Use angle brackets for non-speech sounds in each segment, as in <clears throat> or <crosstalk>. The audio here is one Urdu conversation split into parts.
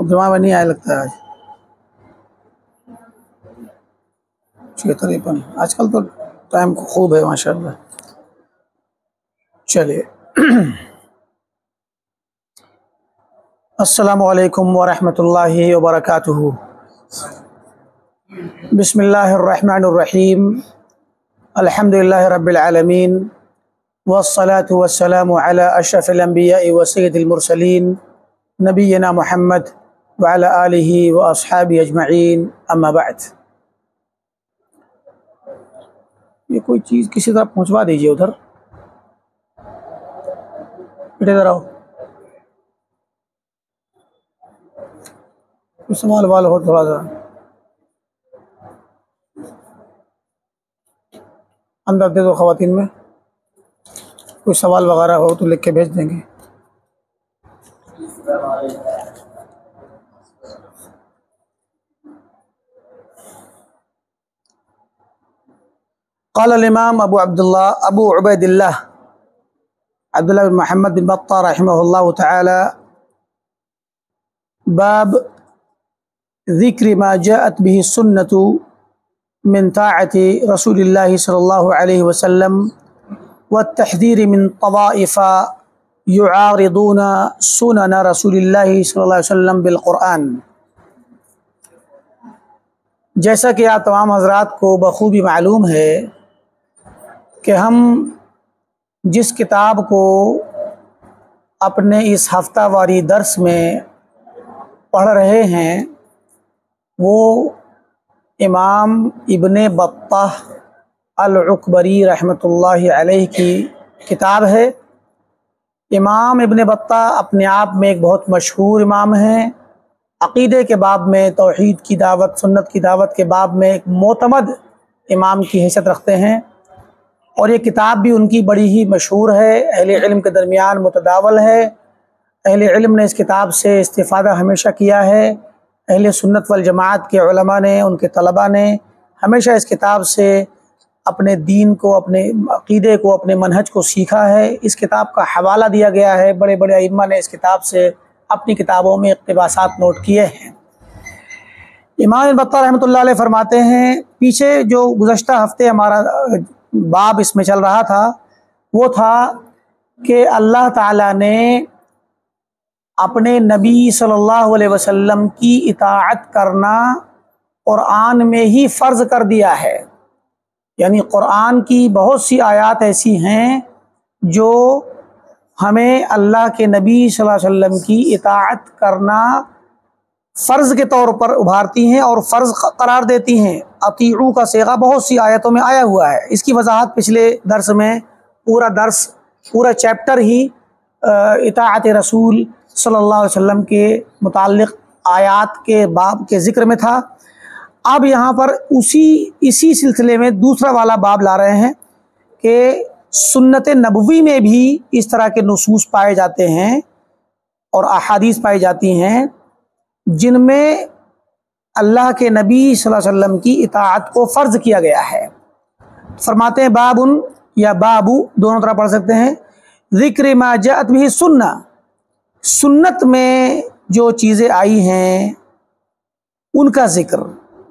اب دماغ میں نہیں آیا لگتا ہے آج چھ تریپن آج کل تو ٹائم خوب ہے ماشاء اللہ چلیے السلام علیکم ورحمۃ اللہ وبرکاتہ بسم اللہ الرحمن الرحیم الحمد وعلى آله وأصحابه أجمعين. أما بعد. یہ کوئی چیز کسی طرح پہنچوا دیجئے ادھر. بیٹھے ادھر آؤ استعمال وال ہو تھوڑا سا. اندر دے دو خواتین میں. کوئی سوال وغیرہ ہو تو لکھ کے بھیج دیں گے. قال الإمام أبو عبد الله أبو عبيد الله عبد الله بن محمد بن بطة رحمه الله تعالى. باب ذكر ما جاءت به السنة من طاعة رسول الله صلى الله عليه وسلم والتحذير من طوائف يعارضون سنن رسول الله صلى الله عليه وسلم بالقرآن. جیسا کہ آپ تمام حضرات کو بخوبی معلوم ہے کہ ہم جس کتاب کو اپنے اس ہفتہ واری درس میں پڑھ رہے ہیں، وہ امام ابن بطہ العقبری رحمۃ اللہ علیہ کی کتاب ہے۔ امام ابن بطہ اپنے آپ میں ایک بہت مشہور امام ہیں۔ عقیدے کے باب میں، توحید کی دعوت، سنت کی دعوت کے باب میں ایک معتمد امام کی حیثیت رکھتے ہیں۔ اور یہ کتاب بھی ان کی بڑی ہی مشہور ہے، اہل علم کے درمیان متداول ہے۔ اہل علم نے اس کتاب سے استفادہ ہمیشہ کیا ہے۔ اہل سنت والجماعت کے علماء نے، ان کے طلباء نے ہمیشہ اس کتاب سے اپنے دین کو، اپنے عقیدے کو، اپنے منہج کو سیکھا ہے۔ اس کتاب کا حوالہ دیا گیا ہے۔ بڑے بڑے ائمہ نے اس کتاب سے اپنی کتابوں میں اقتباسات نوٹ کیے ہیں۔ امام بطہ رحمۃ اللہ علیہ فرماتے ہیں، پیچھے جو گزشتہ ہفتے ہمارا باب اس میں چل رہا تھا، وہ تھا کہ اللہ تعالیٰ نے اپنے نبی صلی اللہ علیہ وسلم کی اطاعت کرنا قرآن میں ہی فرض کر دیا ہے۔ یعنی قرآن کی بہت سی آیات ایسی ہیں جو ہمیں اللہ کے نبی صلی اللہ علیہ وسلم کی اطاعت کرنا فرض کے طور پر ابھارتی ہیں اور فرض قرار دیتی ہیں۔ عطیعو کا سیغہ بہت سی آیتوں میں آیا ہوا ہے۔ اس کی وضاحت پچھلے درس میں پورا درس، پورا چیپٹر ہی اطاعت رسول صلی اللہ علیہ وسلم کے متعلق آیات کے باب کے ذکر میں تھا۔ اب یہاں پر اسی اسی سلسلے میں دوسرا والا باب لا رہے ہیں کہ سنت نبوی میں بھی اس طرح کے نصوص پائے جاتے ہیں اور احادیث پائی جاتی ہیں جن میں اللہ کے نبی صلی اللہ علیہ وسلم کی اطاعت کو فرض کیا گیا ہے۔ فرماتے ہیں بابن یا بابو، دونوں طرح پڑھ سکتے ہیں۔ ذکر ما جاءت بھی سننا سنت میں جو چیزیں آئی ہیں، ان کا ذکر۔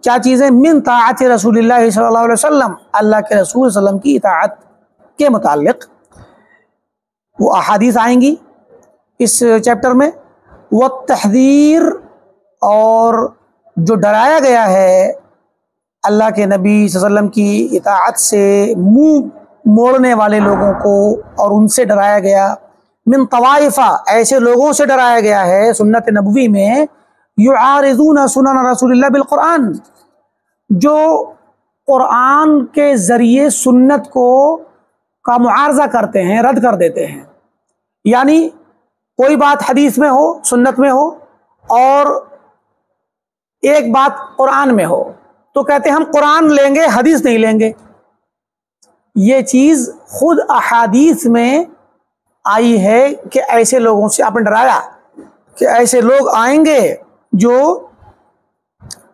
کیا چیزیں؟ من طاعت رسول اللہ صلی اللہ علیہ وسلم۔ اللہ کے رسول صلی اللہ علیہ وسلم کی اطاعت کے متعلق۔ وہ احادیث آئیں گی اس چیپٹر میں۔ وہ تحریر اور جو ڈرایا گیا ہے، اللہ کے نبی صلی اللہ علیہ وسلم کی اطاعت سے منہ موڑنے والے لوگوں کو اور ان سے ڈرایا گیا۔ من طوائفہ، ایسے لوگوں سے ڈرایا گیا ہے سنت نبوی میں، یعارضون سنن رسول اللہ بالقرآن۔ جو قرآن کے ذریعے سنت کو کا معارضہ کرتے ہیں، رد کر دیتے ہیں۔ یعنی کوئی بات حدیث میں ہو، سنت میں ہو، اور ایک بات قرآن میں ہو، تو کہتے ہیں ہم قرآن لیں گے، حدیث نہیں لیں گے۔ یہ چیز خود احادیث میں آئی ہے کہ ایسے لوگوں سے، آپ نے ڈرایا کہ ایسے لوگ آئیں گے جو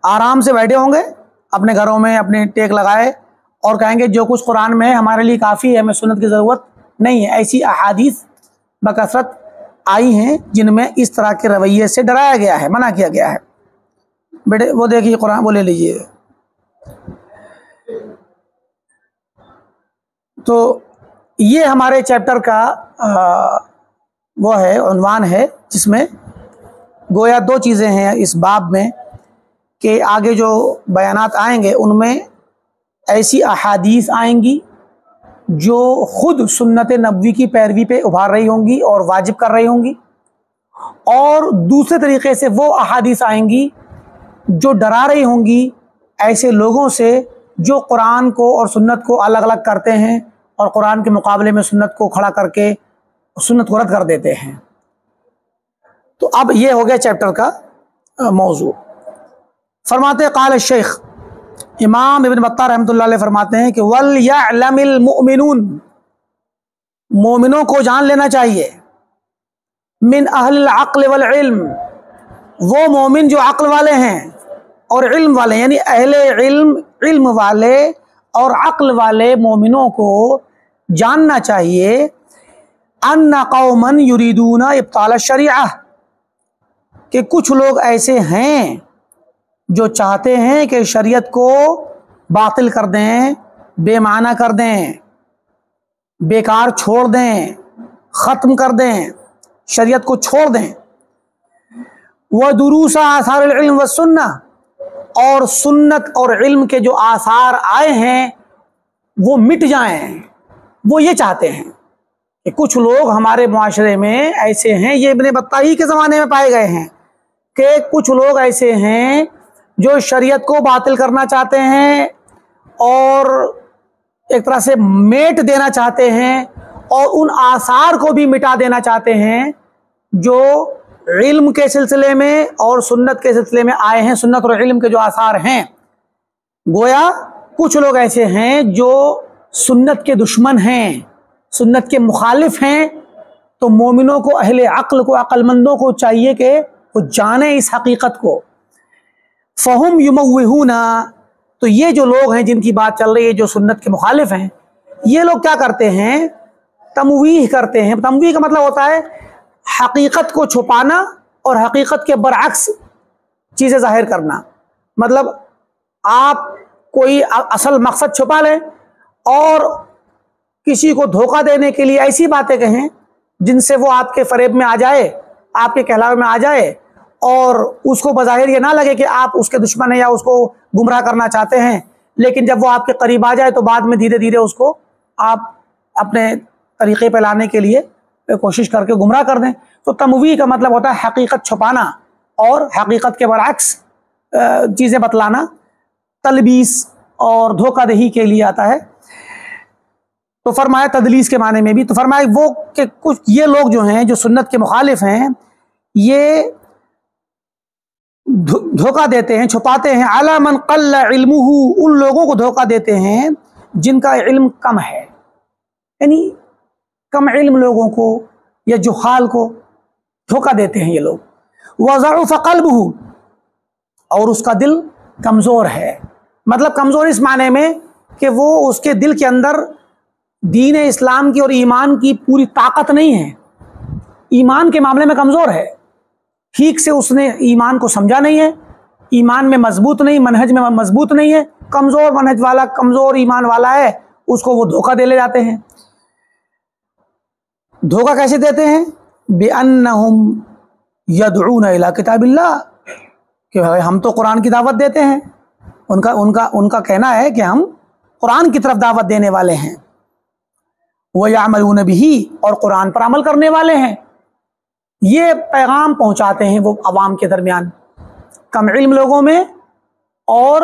آرام سے بیٹھے ہوں گے، اپنے گھروں میں اپنے ٹیک لگائے اور کہیں گے جو کچھ قرآن میں ہے ہمارے لیے کافی ہے، ہمیں سنت کی ضرورت نہیں ہے۔ ایسی احادیث بکثرت آئی ہیں جن میں اس طرح کے رویے سے ڈرایا گیا ہے، منع کیا گیا ہے۔ بیٹے، وہ دیکھیے قرآن، وہ لے لیجیے تو یہ ہمارے چیپٹر کا وہ ہے، عنوان ہے، جس میں گویا دو چیزیں ہیں اس باب میں کہ آگے جو بیانات آئیں گے، ان میں ایسی احادیث آئیں گی جو خود سنت نبوی کی پیروی پہ ابھار رہی ہوں گی اور واجب کر رہی ہوں گی، اور دوسرے طریقے سے وہ احادیث آئیں گی جو ڈرا رہی ہوں گی، ایسے لوگوں سے جو قرآن کو اور سنت کو الگ الگ کرتے ہیں اور قرآن کے مقابلے میں سنت کو کھڑا کر کے سنت کو رد کر دیتے ہیں۔ تو اب یہ ہو گیا چیپٹر کا موضوع۔ فرماتے قال الشیخ، امام ابن بطہ رحمۃ اللہ علیہ فرماتے ہیں کہ وَلْيَعْلَمِ الْمُؤْمِنُونَ، مومنوں کو جان لینا چاہیے۔ من اہل العقل والعلم، وہ مومن جو عقل والے ہیں۔ اور علم والے یعنی اہل علم علم والے اور عقل والے مومنوں کو جاننا چاہیے۔ ان قومن یریدون ابطال شریعہ کہ کچھ لوگ ایسے ہیں جو چاہتے ہیں کہ شریعت کو باطل کر دیں، بے معنی کر دیں، بیکار چھوڑ دیں، ختم کر دیں، شریعت کو چھوڑ دیں۔ وہ دروسا آثار العلم و سننا اور سنت اور علم کے جو آثار آئے ہیں، وہ مٹ جائیں۔ وہ یہ چاہتے ہیں کہ کچھ لوگ ہمارے معاشرے میں ایسے ہیں، یہ ابن بطائی کے زمانے میں پائے گئے ہیں کہ کچھ لوگ ایسے ہیں جو شریعت کو باطل کرنا چاہتے ہیں اور ایک طرح سے میٹ دینا چاہتے ہیں اور ان آثار کو بھی مٹا دینا چاہتے ہیں جو علم کے سلسلے میں اور سنت کے سلسلے میں آئے ہیں سنت اور علم کے جو آثار ہیں۔ گویا کچھ لوگ ایسے ہیں جو سنت کے دشمن ہیں، سنت کے مخالف ہیں۔ تو مومنوں کو، اہل عقل کو، عقل مندوں کو چاہیے کہ وہ جانیں اس حقیقت کو۔ فہم یموہون تو یہ جو لوگ ہیں جن کی بات چل رہی ہے، جو سنت کے مخالف ہیں، یہ لوگ کیا کرتے ہیں؟ تمویح کرتے ہیں۔ تمویح کا مطلب ہوتا ہے حقیقت کو چھپانا اور حقیقت کے برعکس چیزیں ظاہر کرنا۔ مطلب آپ کوئی اصل مقصد چھپا لیں اور کسی کو دھوکہ دینے کے لیے ایسی باتیں کہیں جن سے وہ آپ کے فریب میں آ جائے، آپ کے کہلاوے میں آ جائے اور اس کو بظاہر یہ نہ لگے کہ آپ اس کے دشمن ہیں یا اس کو گمراہ کرنا چاہتے ہیں، لیکن جب وہ آپ کے قریب آ جائے تو بعد میں دھیرے دھیرے اس کو آپ اپنے طریقے پہ لانے کے لیے کوشش کر کے گمراہ کر دیں۔ تو تموی کا مطلب ہوتا ہے حقیقت چھپانا اور حقیقت کے برعکس چیزیں بتلانا۔ تلبیس اور دھوکہ دہی کے لیے آتا ہے۔ تو فرمایا تدلیس کے معنی میں بھی، تو فرمایا وہ کہ کچھ یہ لوگ جو ہیں، جو سنت کے مخالف ہیں، یہ دھوکہ دیتے ہیں، چھپاتے ہیں۔ اعلیٰ من قل علم ان لوگوں کو دھوکہ دیتے ہیں جن کا علم کم ہے۔ یعنی کم علم لوگوں کو یا جوحال کو دھوکہ دیتے ہیں یہ لوگ۔ وضاف قلب اور اس کا دل کمزور ہے۔ مطلب کمزور اس معنی میں کہ وہ اس کے دل کے اندر دین اسلام کی اور ایمان کی پوری طاقت نہیں ہے۔ ایمان کے معاملے میں کمزور ہے۔ ٹھیک سے اس نے ایمان کو سمجھا نہیں ہے۔ ایمان میں مضبوط نہیں، منہج میں مضبوط نہیں ہے۔ کمزور منہج والا، کمزور ایمان والا ہے، اس کو وہ دھوکہ دے لے جاتے ہیں۔ دھوکہ کیسے دیتے ہیں؟ بے ان یدعون الى کتاب اللہ کہ بھائی ہم تو قرآن کی دعوت دیتے ہیں۔ ان کا ان کا ان کا کہنا ہے کہ ہم قرآن کی طرف دعوت دینے والے ہیں۔ وہ یا بھی اور قرآن پر عمل کرنے والے ہیں۔ یہ پیغام پہنچاتے ہیں وہ عوام کے درمیان۔ کم علم لوگوں میں اور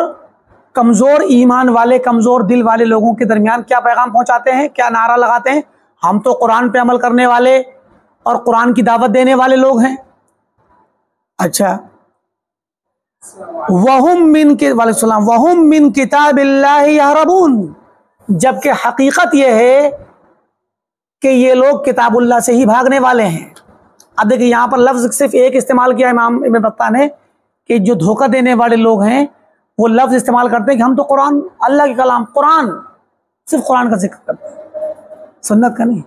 کمزور ایمان والے، کمزور دل والے لوگوں کے درمیان کیا پیغام پہنچاتے ہیں؟ کیا نعرہ لگاتے ہیں؟ ہم تو قرآن پہ عمل کرنے والے اور قرآن کی دعوت دینے والے لوگ ہیں۔ اچھا۔ وہم من کے وعلیکم السلام وہم من کتاب اللہ یحربون جبکہ حقیقت یہ ہے کہ یہ لوگ کتاب اللہ سے ہی بھاگنے والے ہیں۔ اب دیکھیں یہاں پر لفظ صرف ایک استعمال کیا امام ابن بطہ نے کہ جو دھوکہ دینے والے لوگ ہیں، وہ لفظ استعمال کرتے ہیں کہ ہم تو قرآن، اللہ کے کلام، قرآن، صرف قرآن کا ذکر کرتے ہیں۔ سنت کا نہیں۔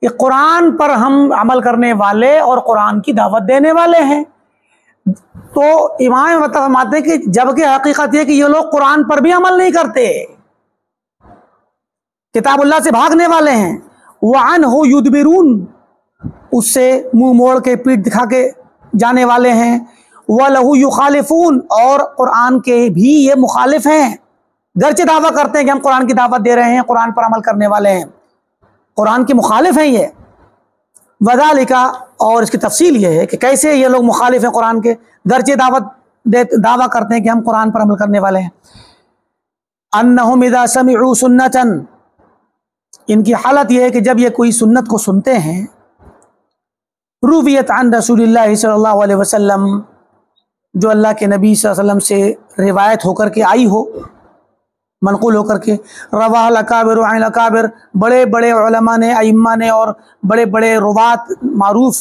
کہ قرآن پر ہم عمل کرنے والے اور قرآن کی دعوت دینے والے ہیں۔ تو امام مطلب فرماتے ہیں کہ جبکہ حقیقت یہ کہ یہ لوگ قرآن پر بھی عمل نہیں کرتے۔ کتاب اللہ سے بھاگنے والے ہیں۔ وعن ہو یدبرون۔ اس سے منہ موڑ کے پیٹ دکھا کے جانے والے ہیں۔ وہ لہو یو خالفون اور قرآن کے بھی یہ مخالف ہیں۔ گرچہ دعویٰ کرتے ہیں کہ ہم قرآن کی دعوت دے رہے ہیں، قرآن پر عمل کرنے والے ہیں۔ قرآن کے مخالف ہیں یہ۔ وضا لکھا اور اس کی تفصیل یہ ہے کہ کیسے یہ لوگ مخالف ہیں قرآن کے۔ گرچہ دعوت دعویٰ کرتے ہیں کہ ہم قرآن پر عمل کرنے والے ہیں۔ انہم اذا سمعوا سنتن ان کی حالت یہ ہے کہ جب یہ کوئی سنت کو سنتے ہیں، رویت عن رسول اللہ صلی اللہ علیہ وسلم، جو اللہ کے نبی صلی اللہ علیہ وسلم سے روایت ہو کر کے آئی ہو منقول ہو کر کے۔ روا الکابر عین الکابر بڑے بڑے علماء نے، ائمہ نے اور بڑے بڑے روات معروف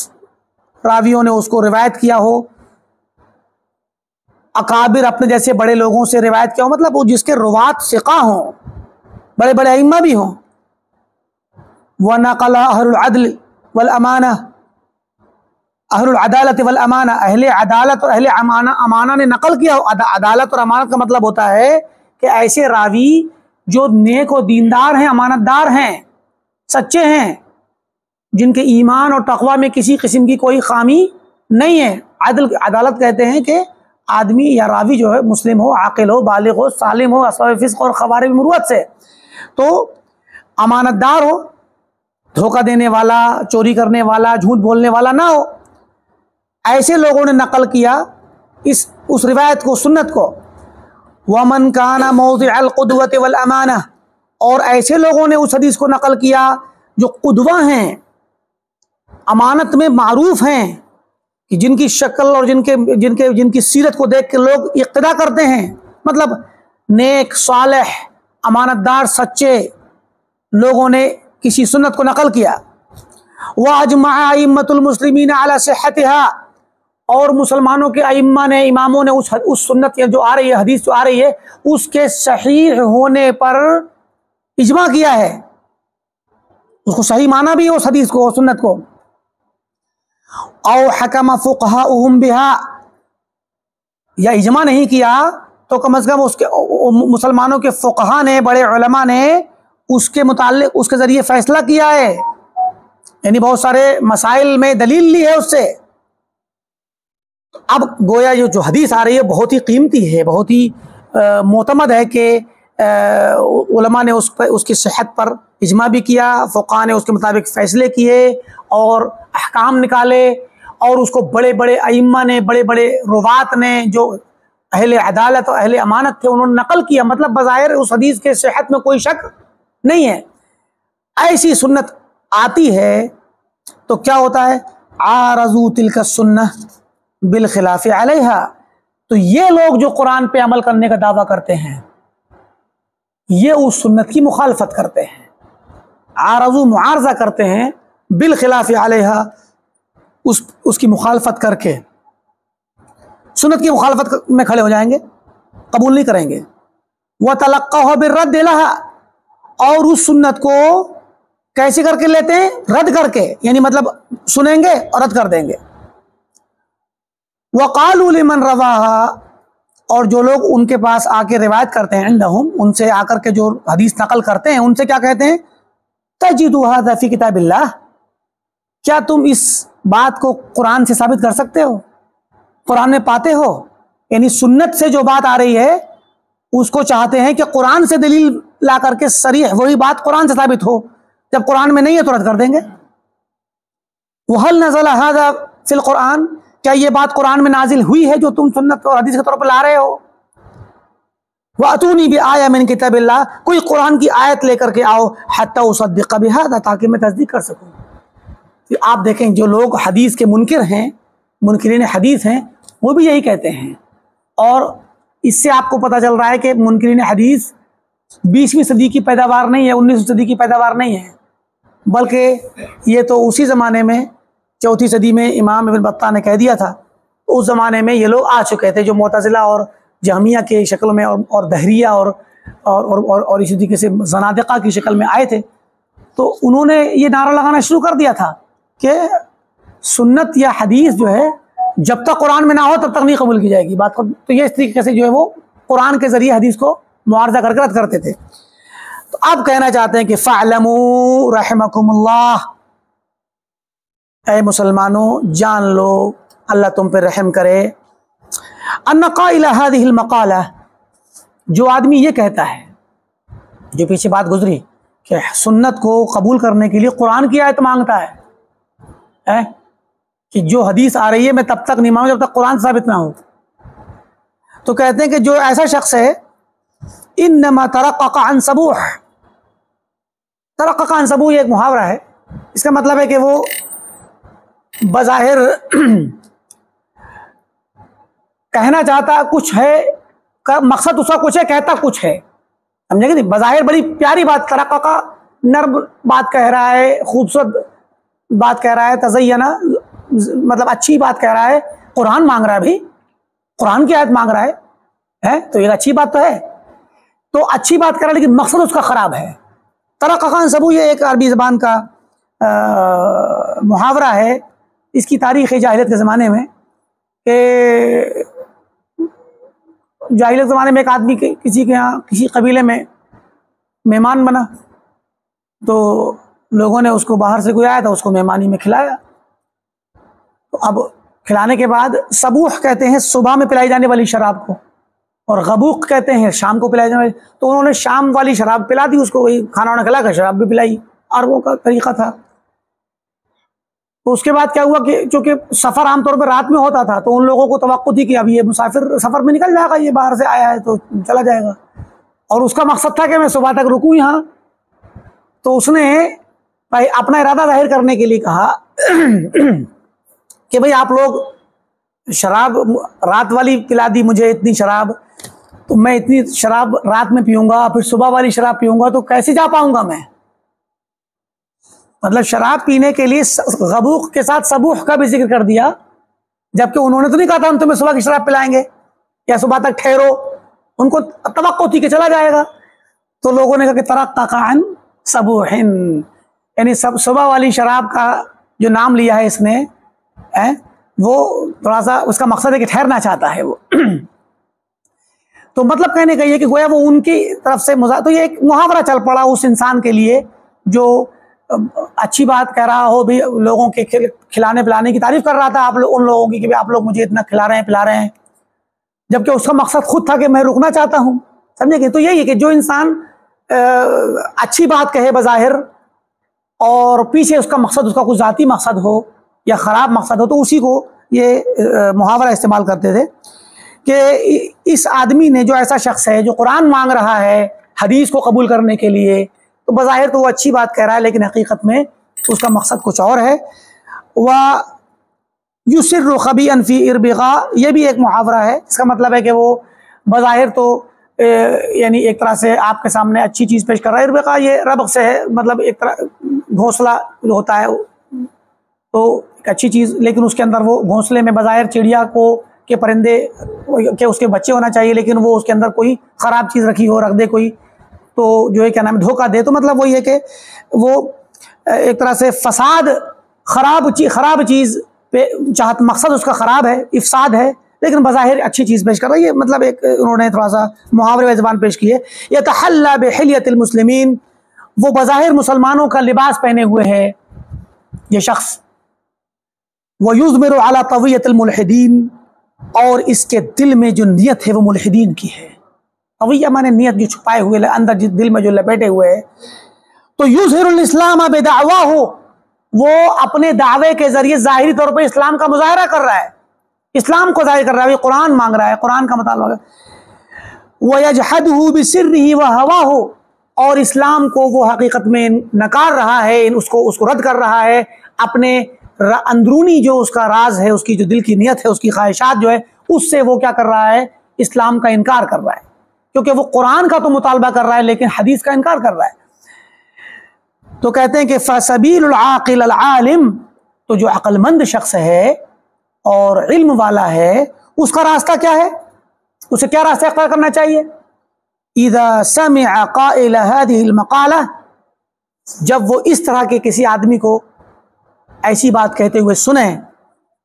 راویوں نے اس کو روایت کیا ہو۔ اکابر اپنے جیسے بڑے لوگوں سے روایت کیا ہو مطلب وہ جس کے روات سقا ہوں، بڑے بڑے ائمہ بھی ہوں۔ وَنَقَلَ أَهْلُ الْعَدْلِ وَالْأَمَانَةِ۔ اہل العدالت والامانہ اہل عدالت اور اہل امانہ امانہ نے نقل کیا ہو۔ عدالت اور امانت کا مطلب ہوتا ہے کہ ایسے راوی جو نیک و دیندار ہیں امانت دار ہیں، سچے ہیں، جن کے ایمان اور تقوی میں کسی قسم کی کوئی خامی نہیں ہے۔ عدل، عدالت کہتے ہیں کہ آدمی یا راوی جو ہے مسلم ہو، عاقل ہو، بالغ ہو، سالم ہو اسباب فسق اور خوار مروت سے۔ تو امانت دار ہو، دھوکہ دینے والا، چوری کرنے والا، جھوٹ بولنے والا نہ ہو۔ ایسے لوگوں نے نقل کیا اس اس روایت کو، سنت کو۔ ومن کانا موضع القدوت والامانہ اور ایسے لوگوں نے اس حدیث کو نقل کیا جو قدوہ ہیں، امانت میں معروف ہیں، کہ جن کی شکل اور جن کے جن کے، جن کی سیرت کو دیکھ کے لوگ اقتدا کرتے ہیں۔ مطلب نیک، صالح امانت دار سچے لوگوں نے کسی سنت کو نقل کیا۔ وَأَجْمَعَ أَئِمَّةُ الْمُسْلِمِينَ عَلَى صِحَّتِهَا اور مسلمانوں کے ائمہ نے، اماموں نے اس اس سنت جو آ رہی ہے، حدیث جو آ رہی ہے، اس کے صحیح ہونے پر اجماع کیا ہے۔ اس کو صحیح مانا بھی ہے اس حدیث کو سنت کو۔ او حکم فقہاؤہم بہا۔ یا اجماع نہیں کیا تو کم از کم اس کے مسلمانوں کے فقہا نے، بڑے علماء نے اس کے متعلق، اس کے ذریعے فیصلہ کیا ہے۔ یعنی بہت سارے مسائل میں دلیل لی ہے اس سے۔ اب گویا یہ جو حدیث آ رہی ہے بہت ہی قیمتی ہے، بہت ہی معتمد ہے کہ علماء نے اس پر، اس کی صحت پر اجماع بھی کیا فقہ نے اس کے مطابق فیصلے کیے اور احکام نکالے اور اس کو بڑے بڑے ائمہ نے، بڑے بڑے روات نے جو اہل عدالت اور اہل امانت تھے، انہوں نے نقل کیا۔ مطلب بظاہر اس حدیث کے صحت میں کوئی شک نہیں ہے۔ ایسی سنت آتی ہے تو کیا ہوتا ہے؟ آرزو تلک سنہ بالخلاف علیہ تو یہ لوگ جو قرآن پہ عمل کرنے کا دعویٰ کرتے ہیں، یہ اس سنت کی مخالفت کرتے ہیں۔ آرزو معارضہ کرتے ہیں بالخلاف علیہ اس اس کی مخالفت کر کے۔ سنت کی مخالفت میں کھڑے ہو جائیں گے، قبول نہیں کریں گے۔ وہ تلقہ برد اور اس سنت کو کیسے کر کے لیتے ہیں؟ رد کر کے یعنی مطلب سنیں گے اور رد کر دیں گے۔ وقال لمن رواہا اور جو لوگ ان کے پاس آ کے روایت کرتے ہیں عندہم ان سے آ کر کے جو حدیث نقل کرتے ہیں، ان سے کیا کہتے ہیں؟ تجدو هذا فی کتاب اللہ۔ کیا تم اس بات کو قرآن سے ثابت کر سکتے ہو؟ قرآن میں پاتے ہو؟ یعنی سنت سے جو بات آ رہی ہے، اس کو چاہتے ہیں کہ قرآن سے دلیل لا کر کے سریح وہی بات قرآن سے ثابت ہو۔ جب قرآن میں نہیں ہے تو رد کر دیں گے۔ وَهَلْ نَزَلَ هَذَا فِي الْقُرْآنِ؟ کیا یہ بات قرآن میں نازل ہوئی ہے جو تم سنت اور حدیث کے طور پر لا رہے ہو؟ وہ اتونی بھی آیا میں کتاب اللہ کوئی قرآن کی آیت لے کر کے آؤ حتیٰ صدق بہذا تاکہ میں تصدیق کر سکوں۔ آپ دیکھیں، جو لوگ حدیث کے منکر ہیں، منکرین حدیث ہیں، وہ بھی یہی کہتے ہیں۔ اور اس سے آپ کو پتہ چل رہا ہے کہ منکرین حدیث بیسویں صدی کی پیداوار نہیں ہے، انیسویں صدی کی پیداوار نہیں ہے۔ بلکہ یہ تو اسی زمانے میں چوتھی صدی میں امام ابن بطہ نے کہہ دیا تھا اس زمانے میں یہ لوگ آ چکے تھے جو معتزلہ اور جامعہ کے شکل میں اور اور دہریہ اور اور اور اور اسی طریقے سے زنادقہ کی شکل میں آئے تھے۔ تو انہوں نے یہ نعرہ لگانا شروع کر دیا تھا کہ سنت یا حدیث جو ہے، جب تک قرآن میں نہ ہو تب تک نہیں قبول کی جائے گی۔ بات تو یہ اس طریقے سے جو ہے وہ قرآن کے ذریعے حدیث کو معارضہ کر کے رد کرتے تھے۔ تو اب کہنا چاہتے ہیں کہ فَعْلَمُوا رحمكم اللہ اے مسلمانوں، جان لو، اللہ تم پہ رحم کرے۔ ان قائل هذه المقالہ جو آدمی یہ کہتا ہے، جو پیچھے بات گزری کہ سنت کو قبول کرنے کے لیے قرآن کی آیت مانگتا ہے کہ جو حدیث آ رہی ہے، میں تب تک نہیں مانگوں جب تک قرآن ثابت نہ ہو۔ تو کہتے ہیں کہ جو ایسا شخص ہے، انما ترقق عن سبوح۔ ترقق عن سبوح یہ ایک محاورہ ہے۔ اس کا مطلب ہے کہ وہ بظاہر کہنا چاہتا کچھ ہے مقصد اس کا کچھ ہے، کہتا کچھ ہے۔ سمجھے گا نہیں؟ بظاہر بڑی پیاری بات ترقہ کا نرم بات کہہ رہا ہے، خوبصورت بات کہہ رہا ہے، تزینہ مطلب اچھی بات کہہ رہا ہے۔ قرآن مانگ رہا ہے بھائی۔ قرآن کی آیت مانگ رہا ہے۔ تو ایک اچھی بات تو ہے۔ تو اچھی بات کر رہا ہے، لیکن مقصد اس کا خراب ہے۔ ترقہ خان سبو یہ ایک عربی زبان کا محاورہ ہے۔ اس کی تاریخ جاہلیت کے زمانے میں کہ جاہلیت زمانے میں ایک آدمی کسی کے یہاں کسی قبیلے میں مہمان بنا تو لوگوں نے اس کو باہر سے کوئی آیا تھا، اس کو مہمانی میں کھلایا۔ تو اب کھلانے کے بعد سبوح کہتے ہیں، صبح میں پلائی جانے والی شراب کو، اور غبوق کہتے ہیں، شام کو پلائی جانے والی تو انہوں نے شام والی شراب پلا دی، اس کو وہی کھانا وانا کھلا کر شراب بھی پلائی۔ عربوں کا طریقہ تھا۔ تو اس کے بعد کیا ہوا کہ چونکہ سفر عام طور پہ رات میں ہوتا تھا تو ان لوگوں کو توقع تھی کہ اب یہ مسافر سفر میں نکل جائے گا، یہ باہر سے آیا ہے تو چلا جائے گا۔ اور اس کا مقصد تھا کہ میں صبح تک رکوں یہاں۔ تو اس نے بھائی اپنا ارادہ ظاہر کرنے کے لیے کہا کہ بھائی آپ لوگ شراب، رات والی پلا دی مجھے اتنی شراب، تو میں اتنی شراب رات میں پیوں گا، پھر صبح والی شراب پیوں گا، تو کیسے جا پاؤں گا میں؟ مطلب شراب پینے کے لیے غبوق کے ساتھ سبوخ کا بھی ذکر کر دیا، جبکہ انہوں نے تو نہیں کہا تھا ہم تمہیں صبح کی شراب پلائیں گے یا صبح تک ٹھہرو، ان کو توقع تھی کہ چلا جائے گا۔ تو لوگوں نے کہا کہ ترقا قان سبوح یعنی سب، صبح والی شراب کا جو نام لیا ہے اس نے وہ تھوڑا سا اس کا مقصد ہے کہ ٹھہرنا چاہتا ہے وہ۔ تو مطلب کہنے کا یہ کہ گویا وہ ان کی طرف سے تو یہ ایک محاورہ چل پڑا اس انسان کے لیے جو اچھی بات کہہ رہا ہو، بھی لوگوں کے کھلانے پلانے کی تعریف کر رہا تھا آپ لوگ، ان لوگوں کی کہ آپ لوگ مجھے اتنا کھلا رہے ہیں، پلا رہے ہیں۔ جبکہ اس کا مقصد خود تھا کہ میں رکنا چاہتا ہوں، سمجھے کہ؟ تو یہی ہے کہ جو انسان اچھی بات کہے بظاہر اور پیچھے اس کا مقصد، اس کا کچھ ذاتی مقصد ہو یا خراب مقصد ہو، تو اسی کو یہ محاورہ استعمال کرتے تھے کہ اس آدمی نے جو ایسا شخص ہے جو قرآن مانگ رہا ہے حدیث کو قبول کرنے کے لیے تو بظاہر تو وہ اچھی بات کہہ رہا ہے، لیکن حقیقت میں اس کا مقصد کچھ اور ہے۔ وہ یوسر رخبی انفی اربغا یہ بھی ایک محاورہ ہے۔ اس کا مطلب ہے کہ وہ بظاہر تو یعنی ایک طرح سے آپ کے سامنے اچھی چیز پیش کر رہا ہے۔ اربغا یہ ربق سے ہے مطلب ایک طرح گھونسلہ جو ہوتا ہے، تو ایک اچھی چیز، لیکن اس کے اندر وہ گھونسلے میں بظاہر چڑیا کو کے پرندے، کہ اس کے بچے ہونا چاہیے، لیکن وہ اس کے اندر کوئی خراب چیز رکھی ہو، رکھ دے، کوئی تو جو ہے کیا نام دھوکہ دے، تو مطلب وہی ہے کہ وہ ایک طرح سے فساد، خراب چیز خراب چیز پہ چاہت مقصد اس کا خراب ہے، افساد ہے، لیکن بظاہر اچھی چیز پیش کر رہا ہے۔ یہ مطلب ایک انہوں نے تھوڑا سا محاورے زبان پیش کی ہے۔ یہ تحلہ بحلیت المسلمین، وہ بظاہر مسلمانوں کا لباس پہنے ہوئے ہے یہ شخص وہ یوز میرو اعلیٰ طویت الملحدین اور اس کے دل میں جو نیت ہے وہ ملحدین کی ہے۔ طویہ مانے نیت جو چھپائے ہوئے اندر جس دل میں جو لپیٹے ہوئے تو یظہر الاسلام بدعوا ہو۔ وہ اپنے دعوے کے ذریعے ظاہری طور پہ اسلام کا مظاہرہ کر رہا ہے۔ اسلام کو ظاہر کر رہا ہے قرآن مانگ رہا ہے، قرآن کا مطالبہ وَيَجْحَدُهُ بِسِرِّهِ وَهَوَاهُ۔ اور اسلام کو وہ حقیقت میں نکار رہا ہے اس کو اس کو رد کر رہا ہے۔ اپنے اندرونی جو اس کا راز ہے، اس کی جو دل کی نیت ہے، اس کی خواہشات جو ہے، اس سے وہ کیا کر رہا ہے؟ اسلام کا انکار کر رہا ہے۔ کیونکہ وہ قرآن کا تو مطالبہ کر رہا ہے، لیکن حدیث کا انکار کر رہا ہے۔ تو کہتے ہیں کہ فصبیل العاقل العالم، تو جو عقل مند شخص ہے اور علم والا ہے، اس کا راستہ کیا ہے؟ اسے کیا راستہ اختیار کرنا چاہیے؟ اذا سمع قائل هذه المقالہ جب وہ اس طرح کے کسی آدمی کو ایسی بات کہتے ہوئے سنیں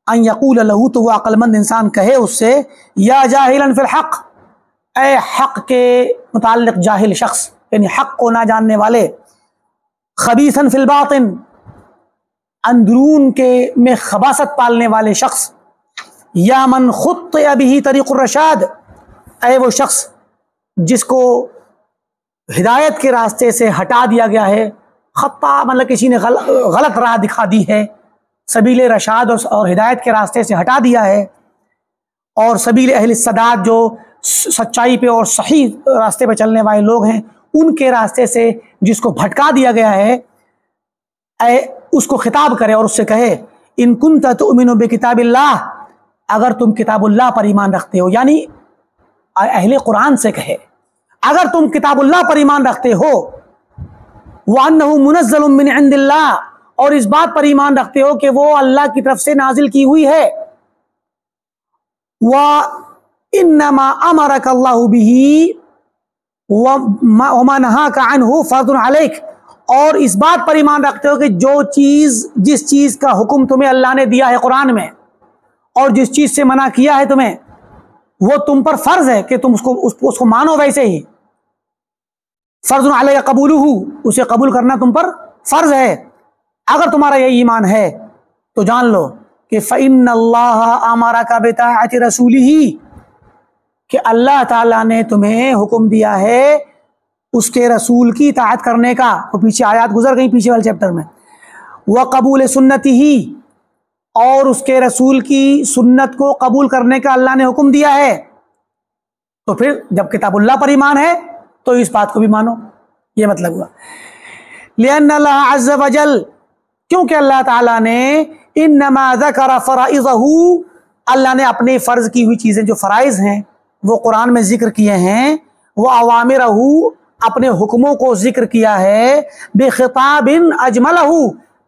ان یقول لہو تو وہ عقل مند انسان کہے اس سے یا جاہلا فی الحق اے حق کے متعلق جاہل شخص یعنی حق کو نہ جاننے والے خبیثن فی الباطن، اندرون کے میں خباست پالنے والے شخص، یا من خط ابھی طریق الرشاد، اے وہ شخص جس کو ہدایت کے راستے سے ہٹا دیا گیا ہے خطا مطلب کسی نے غلط راہ دکھا دی ہے، سبیل رشاد اور ہدایت کے راستے سے ہٹا دیا ہے، اور سبیل اہل صداد جو سچائی پہ اور صحیح راستے پہ چلنے والے لوگ ہیں، ان کے راستے سے جس کو بھٹکا دیا گیا ہے، اے، اس کو خطاب کرے اور اس سے کہے، ان کن تؤمن بکتاب اللہ، اگر تم کتاب اللہ پر ایمان رکھتے ہو یعنی اہل قرآن سے کہے، اگر تم کتاب اللہ پر ایمان رکھتے ہو، وَأَنَّهُ مُنَزَّلٌ مِّنْ عِنْدِ اللَّهِ اور اس بات پر ایمان رکھتے ہو کہ وہ اللہ کی طرف سے نازل کی ہوئی ہے۔ وَإِنَّمَا أَمَرَكَ اللَّهُ بِهِ وَمَا نَهَاكَ عَنْهُ فَرْضٌ عَلَيْكَ۔ اور اس بات پر ایمان رکھتے ہو کہ جو چیز جس چیز کا حکم تمہیں اللہ نے دیا ہے قرآن میں، اور جس چیز سے منع کیا ہے تمہیں، وہ تم پر فرض ہے کہ تم اس کو اس کو مانو ویسے ہی۔ فرض علیہ قبول اسے قبول کرنا تم پر فرض ہے۔ اگر تمہارا یہ ایمان ہے، تو جان لو کہ فعن اللہ ہمارا کا بیتا رسولی ہی کہ اللہ تعالیٰ نے تمہیں حکم دیا ہے اس کے رسول کی اطاعت کرنے کا۔ وہ پیچھے آیات گزر گئی پیچھے والے چیپٹر میں۔ وہ قبول سنتی ہی اور اس کے رسول کی سنت کو قبول کرنے کا اللہ نے حکم دیا ہے۔ تو پھر جب کتاب اللہ پر ایمان ہے تو اس بات کو بھی مانو۔ یہ مطلب ہوا۔ لأن اللہ عز و جل کیونکہ اللہ تعالیٰ نے انما ذکر فرائضہ اللہ نے اپنے فرض کی ہوئی چیزیں جو فرائض ہیں وہ قرآن میں ذکر کیے ہیں، وہ عوامرہ اپنے حکموں کو ذکر کیا ہے بے خطاب اجملہ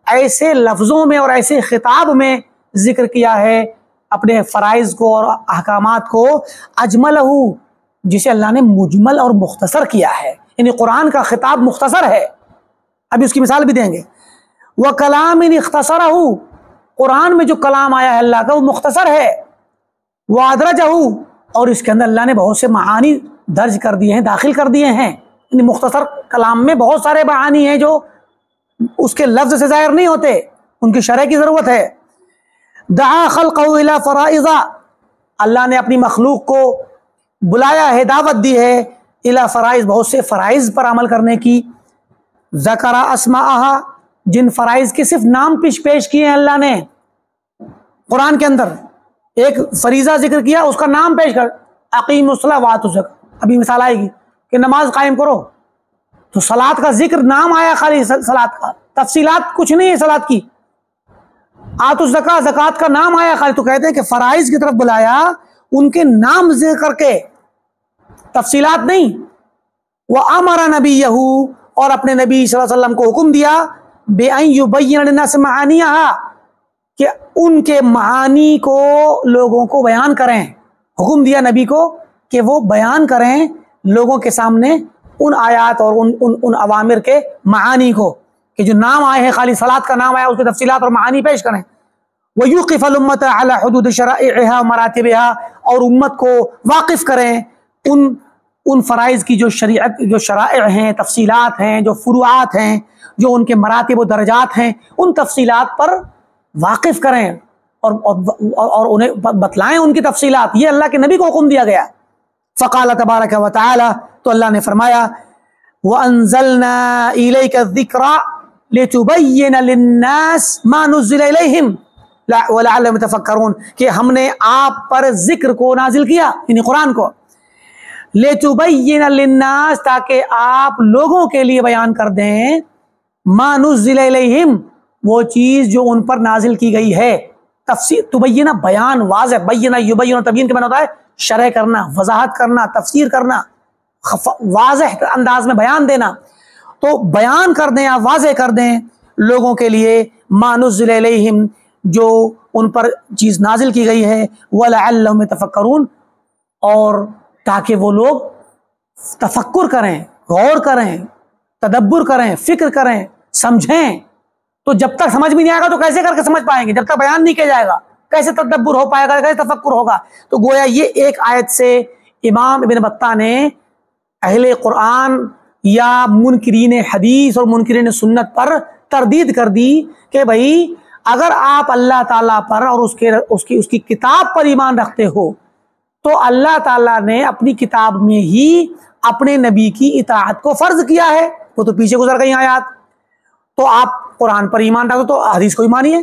ایسے لفظوں میں اور ایسے خطاب میں ذکر کیا ہے، اپنے فرائض کو اور احکامات کو اجمل جسے اللہ نے مجمل اور مختصر کیا ہے۔ یعنی قرآن کا خطاب مختصر ہے۔ ابھی اس کی مثال بھی دیں گے۔ وہ کلام ان اختصر قرآن میں جو کلام آیا ہے اللہ کا، وہ مختصر ہے۔ وہ ادرج اور اس کے اندر اللہ نے بہت سے معانی درج کر دیے ہیں، داخل کر دیے ہیں۔ یعنی مختصر کلام میں بہت سارے معانی ہیں جو اس کے لفظ سے ظاہر نہیں ہوتے، ان کی شرح کی ضرورت ہے۔ دعا الى فرائضہ اللہ نے اپنی مخلوق کو بلایا ہے دعوت دی ہے الى فرائض، بہت سے فرائض پر عمل کرنے کی۔ ذکر اسماء جن فرائض کے صرف نام پیش پیش کیے ہیں اللہ نے۔ قرآن کے اندر ایک فریضہ ذکر کیا، اس کا نام پیش کر۔ عقیم وات ابھی مثال آئے گی کہ نماز قائم کرو۔ تو سلاد کا ذکر نام آیا خالی سلاد کا۔ تفصیلات کچھ نہیں ہے سلاد کی۔ آت الزکا زکوٰۃ کا نام آیا خالی۔ تو کہتے ہیں کہ فرائض کی طرف بلایا، ان کے نام ذکر کر کے۔ تفصیلات نہیں۔ وہ امرا نبی یہو اور اپنے نبی صلی اللہ علیہ وسلم کو حکم دیا بے سے معانی کہ ان کے معانی کو لوگوں کو بیان کریں۔ حکم دیا نبی کو کہ وہ بیان کریں لوگوں کے سامنے ان آیات اور ان ان, ان عوامر کے معانی کو۔ کہ جو نام آئے ہیں خالی سلاد کا نام آیا اس کی تفصیلات اور معانی پیش کریں۔ وہ یو الامت علی حدود شرائعها مراتبها اور امت کو واقف کریں۔ ان ان فرائض کی جو شریعت جو شرائع ہیں تفصیلات ہیں جو فروعات ہیں جو ان کے مراتب و درجات ہیں ان تفصیلات پر واقف کریں اور اور انہیں بتلائیں ان کی تفصیلات۔ یہ اللہ کے نبی کو حکم دیا گیا۔ فقال تبارک و تعالی، تو اللہ نے فرمایا، وَأَنزَلْنَا إِلَيْكَ الذِّكْرَ لِتُبَيِّنَ لِلنَّاسِ مَا نُزِّلَ إِلَيْهِمْ۔ وَلَعَلَّهُمْ يَتَفَكَّرُونَ کہ ہم نے آپ پر ذکر کو نازل کیا یعنی قرآن کو۔ لِتُبَيِّنَ لِلنَّاسِ تاکہ آپ لوگوں کے لیے بیان کر دیں۔ مَا نُزِّلَ إِلَيْهِمْ۔ وہ چیز جو ان پر نازل کی گئی ہے۔ تفسیر تبینہ بیان واضح، بینہ یبینہ تبین کے معنی ہوتا ہے شرح کرنا، وضاحت کرنا، تفسیر کرنا واضح انداز میں بیان دینا۔ تو بیان کر دیں یا واضح کر دیں لوگوں کے لیے مانزل علیہم جو ان پر چیز نازل کی گئی ہے، وَلَعَلَّهُمْ تفکرون اور تاکہ وہ لوگ تفکر کریں، غور کریں، تدبر کریں، فکر کریں، سمجھیں۔ تو جب تک سمجھ بھی نہیں آئے گا تو کیسے کر کے سمجھ پائیں گے؟ جب تک بیان نہیں کیا جائے گا، کیسے تدبر ہو پائے گا، کیسے تفکر ہوگا؟ تو گویا یہ ایک آیت سے امام ابن بطہ نے اہل قرآن یا منکرین حدیث اور منکرین سنت پر تردید کر دی کہ بھائی، اگر آپ اللہ تعالیٰ پر اور اس کے اس کی اس کی کتاب پر ایمان رکھتے ہو، تو اللہ تعالیٰ نے اپنی کتاب میں ہی اپنے نبی کی اطاعت کو فرض کیا ہے۔ وہ تو پیچھے گزر گئی آیات۔ تو آپ قرآن پر ایمان رکھو تو حدیث کو ایمانی ہے۔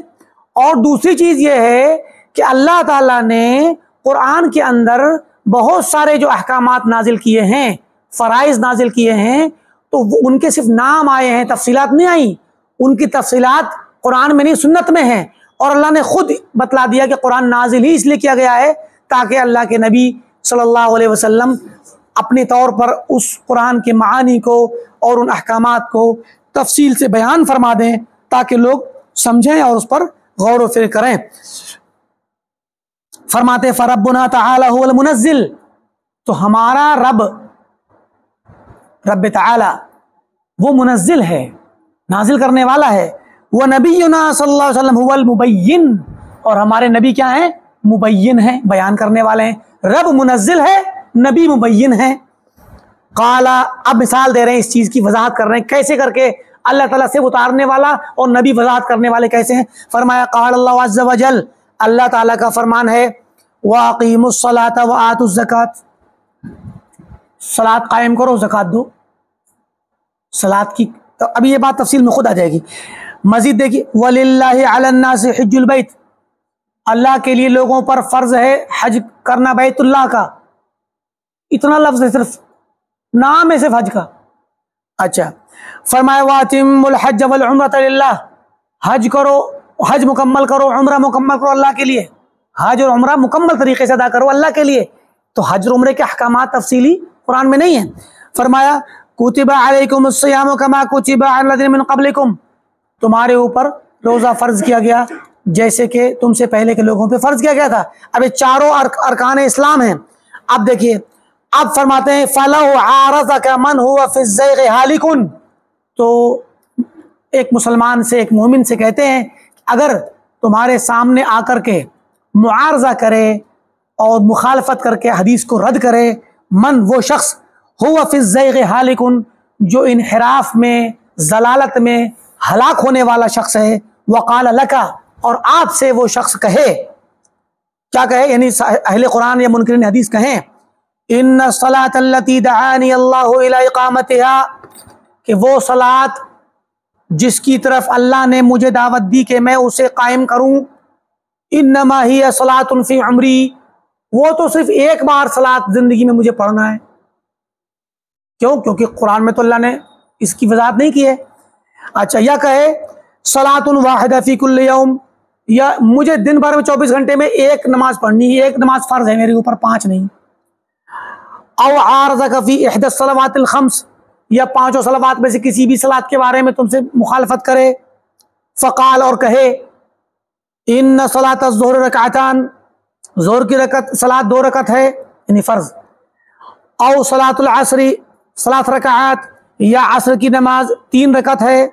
اور دوسری چیز یہ ہے کہ اللہ تعالیٰ نے قرآن کے اندر بہت سارے جو احکامات نازل کیے ہیں، فرائض نازل کیے ہیں، تو ان کے صرف نام آئے ہیں، تفصیلات نہیں آئیں۔ ان کی تفصیلات قرآن میں نہیں، سنت میں ہیں۔ اور اللہ نے خود بتلا دیا کہ قرآن نازل ہی اس لیے کیا گیا ہے تاکہ اللہ کے نبی صلی اللہ علیہ وسلم اپنے طور پر اس قرآن کے معانی کو اور ان احکامات کو تفصیل سے بیان فرما دیں تاکہ لوگ سمجھیں اور اس پر غور و فکر کریں۔ فرماتے فربنا تعالی هو المنزل۔ تو ہمارا رب رب تعالی، وہ منزل ہے، نازل کرنے والا ہے۔ وہ نبی صلی اللہ علیہ وسلم هو المبین۔ اور ہمارے نبی کیا ہیں؟ مبین ہیں، بیان کرنے والے ہیں۔ رب منزل ہے، نبی مبین ہیں۔ قالا، اب مثال دے رہے ہیں، اس چیز کی وضاحت کر رہے ہیں۔ کیسے کر کے؟ اللہ تعالیٰ سے اتارنے والا اور نبی وضاحت کرنے والے کیسے ہیں؟ فرمایا، قال اللہ عز و جل اللہ تعالیٰ کا فرمان ہے وَاقِيمُ الصَّلَاةَ وَآتُ الزَّكَاةِ۔ صلاة قائم کرو زکاة دو۔ صلاة کی تو ابھی یہ بات تفصیل میں خود آ جائے گی۔ مزید دیکھیں وَلِلَّهِ عَلَى النَّاسِ حِجُّ الْبَيْتِ۔ اللہ کے لیے لوگوں پر فرض ہے حج کرنا بیت اللہ کا۔ اتنا لفظ ہے صرف، نام ہے صرف حج کا۔ اچھا۔ فرمائے واتم الحج والعمرۃ للہ حج کرو، حج مکمل کرو، عمرہ مکمل کرو اللہ کے لیے. حج اور عمرہ مکمل طریقے سے ادا کرو اللہ کے لیے. تو حج اور عمرے کے احکامات تفصیلی قرآن میں نہیں ہیں. فرمایا، کتب علیکم الصیام کما کتب علی الذین من قبلکم تمہارے اوپر روزہ فرض کیا گیا، جیسے کہ تم سے پہلے کے لوگوں پہ فرض کیا گیا تھا. اب یہ چاروں ارکان اسلام ہیں. اب دیکھیے، اب فرماتے ہیں فَلَهُ عَارَضَكَ مَنْ هُوَ فِي الزَّيْغِ حَالِكُن تو ایک مسلمان سے، ایک مومن سے کہتے ہیں اگر تمہارے سامنے آ کر کے معارضہ کرے اور مخالفت کر کے حدیث کو رد کرے، من وہ شخص، ہوا فی حالکن، جو انحراف میں، ضلالت میں ہلاک ہونے والا شخص ہے، وقال لکا اور آپ سے وہ شخص کہے۔ کیا کہے؟ یعنی اہل قرآن یا منکرین حدیث کہیں، ان صلاة التي دعانی اللہ الى اقامتها کہ وہ صلاة جس کی طرف اللہ نے مجھے دعوت دی کہ میں اسے قائم کروں، انما ہی صلاة فی عمری، وہ تو صرف ایک بار صلاة زندگی میں مجھے پڑھنا ہے۔ کیوں؟ کیونکہ قرآن میں تو اللہ نے اس کی وضاحت نہیں کی ہے۔ اچھا یا کہے صلاة واحدہ فی کل یا مجھے دن بھر میں چوبیس گھنٹے میں ایک نماز پڑھنی ہے، ایک نماز فرض ہے، میرے اوپر پانچ نہیں۔ او عارضہ فی احد الصلوات الخمس یا پانچوں صلوات میں سے کسی بھی صلات کے بارے میں تم سے مخالفت کرے۔ فقال اور کہے، ان صلاة الظہر رکعتان زہر کی رکعت صلات دو رکعت ہے یعنی فرض۔ او صلاة العصری صلات رکعات، یا عصر کی نماز تین رکعت ہے۔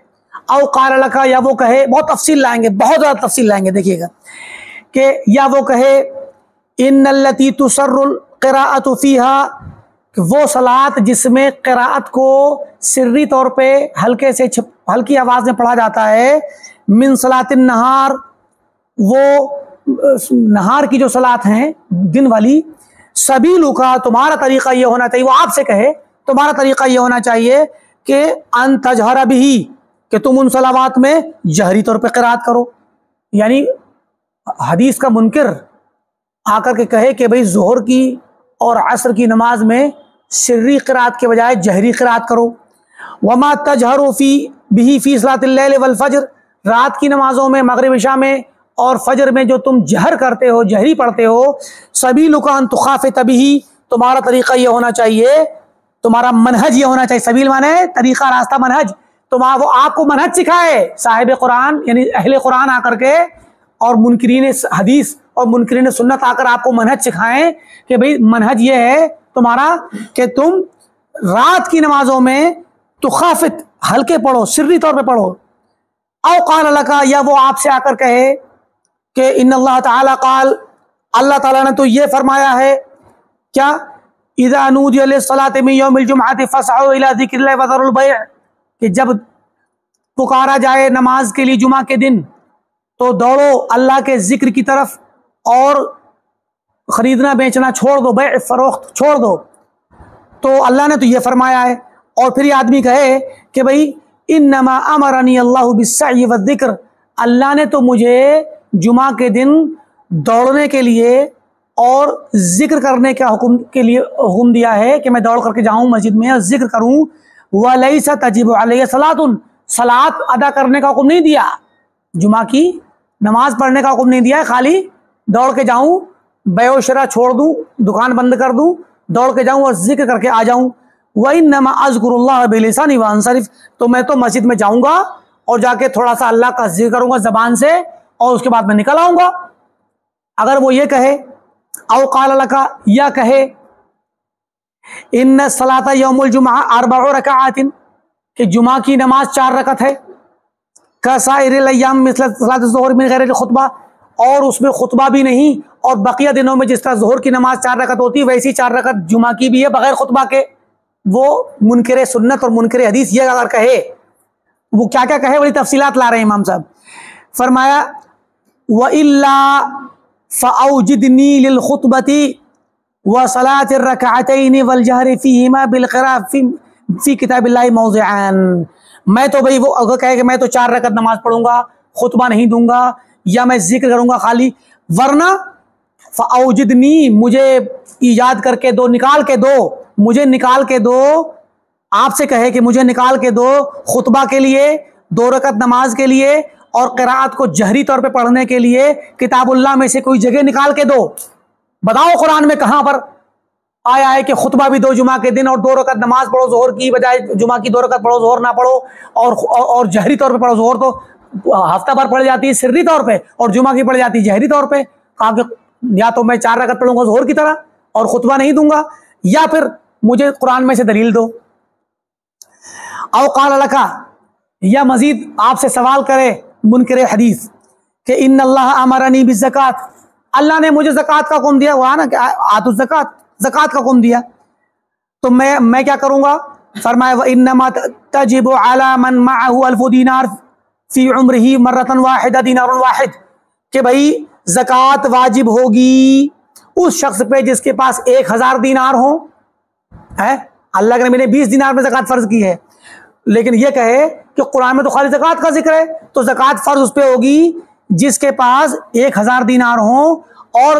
او قال لکا، یا وہ کہے، بہت تفصیل لائیں گے، بہت زیادہ تفصیل لائیں گے، دیکھیے گا۔ کہ یا وہ کہے، ان التی تسر القراءت فیہا کہ وہ صلات جس میں قراءت کو سری طور پہ ہلکے سے چھپ، ہلکی آواز میں پڑھا جاتا ہے، من صلاۃ النہار، وہ، نہار کی جو صلات ہیں، دن والی سبھی کا تمہارا طریقہ یہ ہونا چاہیے، وہ آپ سے کہے، تمہارا طریقہ یہ ہونا چاہیے کہ ان تجہر بھی کہ تم ان صلوات میں جہری طور پہ قرات کرو۔ یعنی حدیث کا منکر آ کر کے کہے کہ بھئی ظہر کی اور عصر کی نماز میں سری قرات کے بجائے جہری قرات کرو۔ وما تجہر فی بھی فی صلاۃ اللیل والفجر۔ رات کی نمازوں میں، مغرب عشاء میں اور فجر میں جو تم جہر کرتے ہو، جہری پڑھتے ہو سبھی لکان تخاف تبھی تمہارا طریقہ یہ ہونا چاہیے، تمہارا منہج یہ ہونا چاہیے۔ سبیل مانے، طریقہ، راستہ، منہج۔ تم وہ آپ کو منہج سکھائے، صاحب قرآن یعنی اہل قرآن آ کر کے اور منکرین حدیث اور منکرین سنت آ کر آپ کو منہج سکھائیں کہ بھئی منہج یہ ہے تمہارا کہ تم رات کی نمازوں میں تخافت، ہلکے پڑھو سری طور پہ پڑھو۔ او قال اللہ کا یا وہ آپ سے آ کر کہے کہ ان اللہ تعالیٰ قال، اللہ تعالیٰ نے تو یہ فرمایا ہے، کیا؟ اذا نودی علیہ الصلاۃ من یوم الجمعہ فسعوا الى ذکر اللہ وذر البیع۔ کہ جب پکارا جائے نماز کے لیے جمعہ کے دن، تو دوڑو اللہ کے ذکر کی طرف اور خریدنا بیچنا چھوڑ دو، بیع فروخت چھوڑ دو۔ تو اللہ نے تو یہ فرمایا ہے۔ اور پھر یہ آدمی کہے کہ بھئی انما امرنی اللہ بالسعی والذکر۔ اللہ نے تو مجھے جمعہ کے دن دوڑنے کے لیے اور ذکر کرنے کا حکم کے لیے حکم دیا ہے کہ میں دوڑ کر کے جاؤں مسجد میں اور ذکر کروں۔ وَلَيْسَ تَجِبُ عَلَيَّ صَلَاتٌ صلات ادا کرنے کا حکم نہیں دیا۔ جمعہ کی نماز پڑھنے کا حکم نہیں دیا ہے خالی دوڑ کے جاؤں۔ بے و شرح چھوڑ دوں، دکان بند کر دوں، دوڑ کے جاؤں اور ذکر کر کے آ جاؤں۔ وَإِنَّمَا أَذْكُرُ اللَّهَ بِلِسَانِ وَأَنصَرِفْ۔ تو میں تو مسجد میں جاؤں گا اور جا کے تھوڑا سا اللہ کا ذکر کروں گا زبان سے اور اس کے بعد میں نکل آؤں گا۔ اگر وہ یہ کہے، او قال اللہ کا یا کہے ان صلاة یوم الجمعہ اربع رکعات کہ جمعہ کی نماز چار رکعت ہے۔ کسائر الایام مثل صلاة الظہر من غیر خطبہ اور اس میں خطبہ بھی نہیں اور بقیہ دنوں میں جس طرح ظہر کی نماز چار رکعت ہوتی ہے، ویسی چار رکعت جمعہ کی بھی ہے، بغیر خطبہ کے۔ وہ منکر سنت اور منکر حدیث یہ اگر کہے، وہ کیا کیا کہے بڑی تفصیلات لا رہے ہیں امام صاحب۔ فرمایا و وَإِلَّا فَأَوْجِدْنِي لِلْخُطْبَةِ وَصَلَاةِ الرَّكَعَتَيْنِ وَالْجَهْرِ فِيهِمَا بِالْقِرَاءِ فِي فی کتاب اللہ موضعان میں تو بھئی وہ اگر کہے کہ میں تو چار رکعت نماز پڑھوں گا، خطبہ نہیں دوں گا، یا میں ذکر کروں گا خالی، ورنہ فَأَوْجِدْنِي مجھے ایجاد کر کے دو، نکال کے دو، مجھے نکال کے دو، آپ سے کہے کہ مجھے نکال کے دو، خطبہ کے لیے، دو رکعت نماز کے لیے اور قرآت کو جہری طور پہ پڑھنے کے لیے کتاب اللہ میں سے کوئی جگہ نکال کے دو۔ بتاؤ قرآن میں کہاں پر آیا ہے کہ خطبہ بھی دو جمعہ کے دن اور دو رکعت نماز پڑھو زہر کی بجائے جمعہ کی دو رکعت پڑھو زہر نہ پڑھو اور اور جہری طور پہ پڑھو۔ زہر تو ہفتہ بھر پڑھ جاتی ہے، سری طور پہ اور جمعہ کی پڑھ جاتی ہے، جہری طور پہ۔ کہا کہ یا تو میں چار رکعت پڑھوں گا زہر کی طرح اور خطبہ نہیں دوں گا، یا پھر مجھے قرآن میں سے دلیل دو۔ اوقال لکھا یا مزید آپ سے سوال کرے منکر حدیث کہ ان اللہ امرانی بالزکات۔ اللہ نے مجھے زکوٰۃ کا حکم دیا وہاں نا کہ آت الزکات زکوٰۃ کا حکم دیا۔ تو میں میں کیا کروں گا؟ فرمایا وانما تجب على من معه الف دینار فی عمره مره واحده دینار واحد۔ کہ بھائی زکوٰۃ واجب ہوگی۔ اس شخص پہ جس کے پاس ایک ہزار دینار ہوں ہے اللہ کے نبی نے بیس دینار میں زکوٰۃ فرض کی ہے۔ لیکن یہ کہے کہ قرآن میں تو خالی زکوٰۃ کا ذکر ہے، تو زکوٰۃ فرض اس پہ ہوگی جس کے پاس ایک ہزار دینار ہوں اور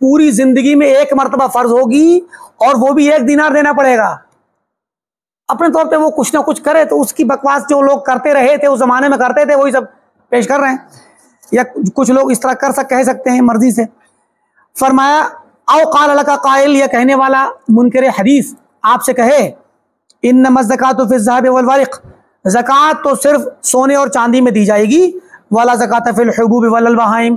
پوری زندگی میں ایک مرتبہ فرض ہوگی اور وہ بھی ایک دینار دینا پڑے گا۔ اپنے طور پہ وہ کچھ نہ کچھ کرے تو اس کی بکواس جو لوگ کرتے رہے تھے، اس زمانے میں کرتے تھے، وہی سب پیش کر رہے ہیں۔ یا کچھ لوگ اس طرح کر سک، کہہ سکتے ہیں مرضی سے۔ فرمایا، او قال اللہ کا قائل یا کہنے والا منکر حدیث آپ سے کہے ان نمز زکات و فضاب والورق زکوٰۃ تو صرف سونے اور چاندی میں دی جائے گی والا زکوٰۃ فی الحبوب والبہائم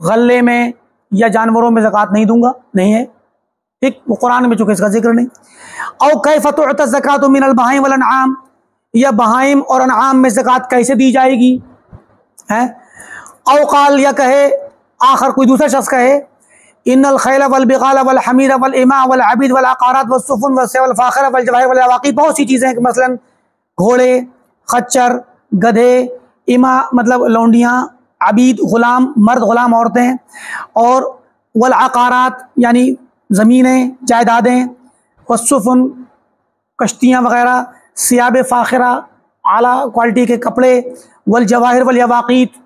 غلے میں یا جانوروں میں زکوٰۃ نہیں دوں گا، نہیں ہے۔ ٹھیک وہ قرآن میں چونکہ اس کا ذکر نہیں۔ او کیفت زکوٰۃ من البہائم والانعام یا بہائم اور انعام میں زکوٰۃ کیسے دی جائے گی؟ ہے او قال یا کہے، آخر کوئی دوسرا شخص کہے، ان الخیل والبغال والحمیر والاماء والعبید والعقارات والسفن والفاخر والجواہر والواقی بہت سی چیزیں ہیں کہ مثلا گھوڑے، خچر، گدھے اما مطلب لونڈیاں، عبید، غلام، مرد، غلام عورتیں، اور والعقارات یعنی زمینیں، جائیدادیں، والسفن، کشتیاں وغیرہ، سیاب فاخرہ، اعلیٰ کوالٹی کے کپڑے، والجواہر والیواقیت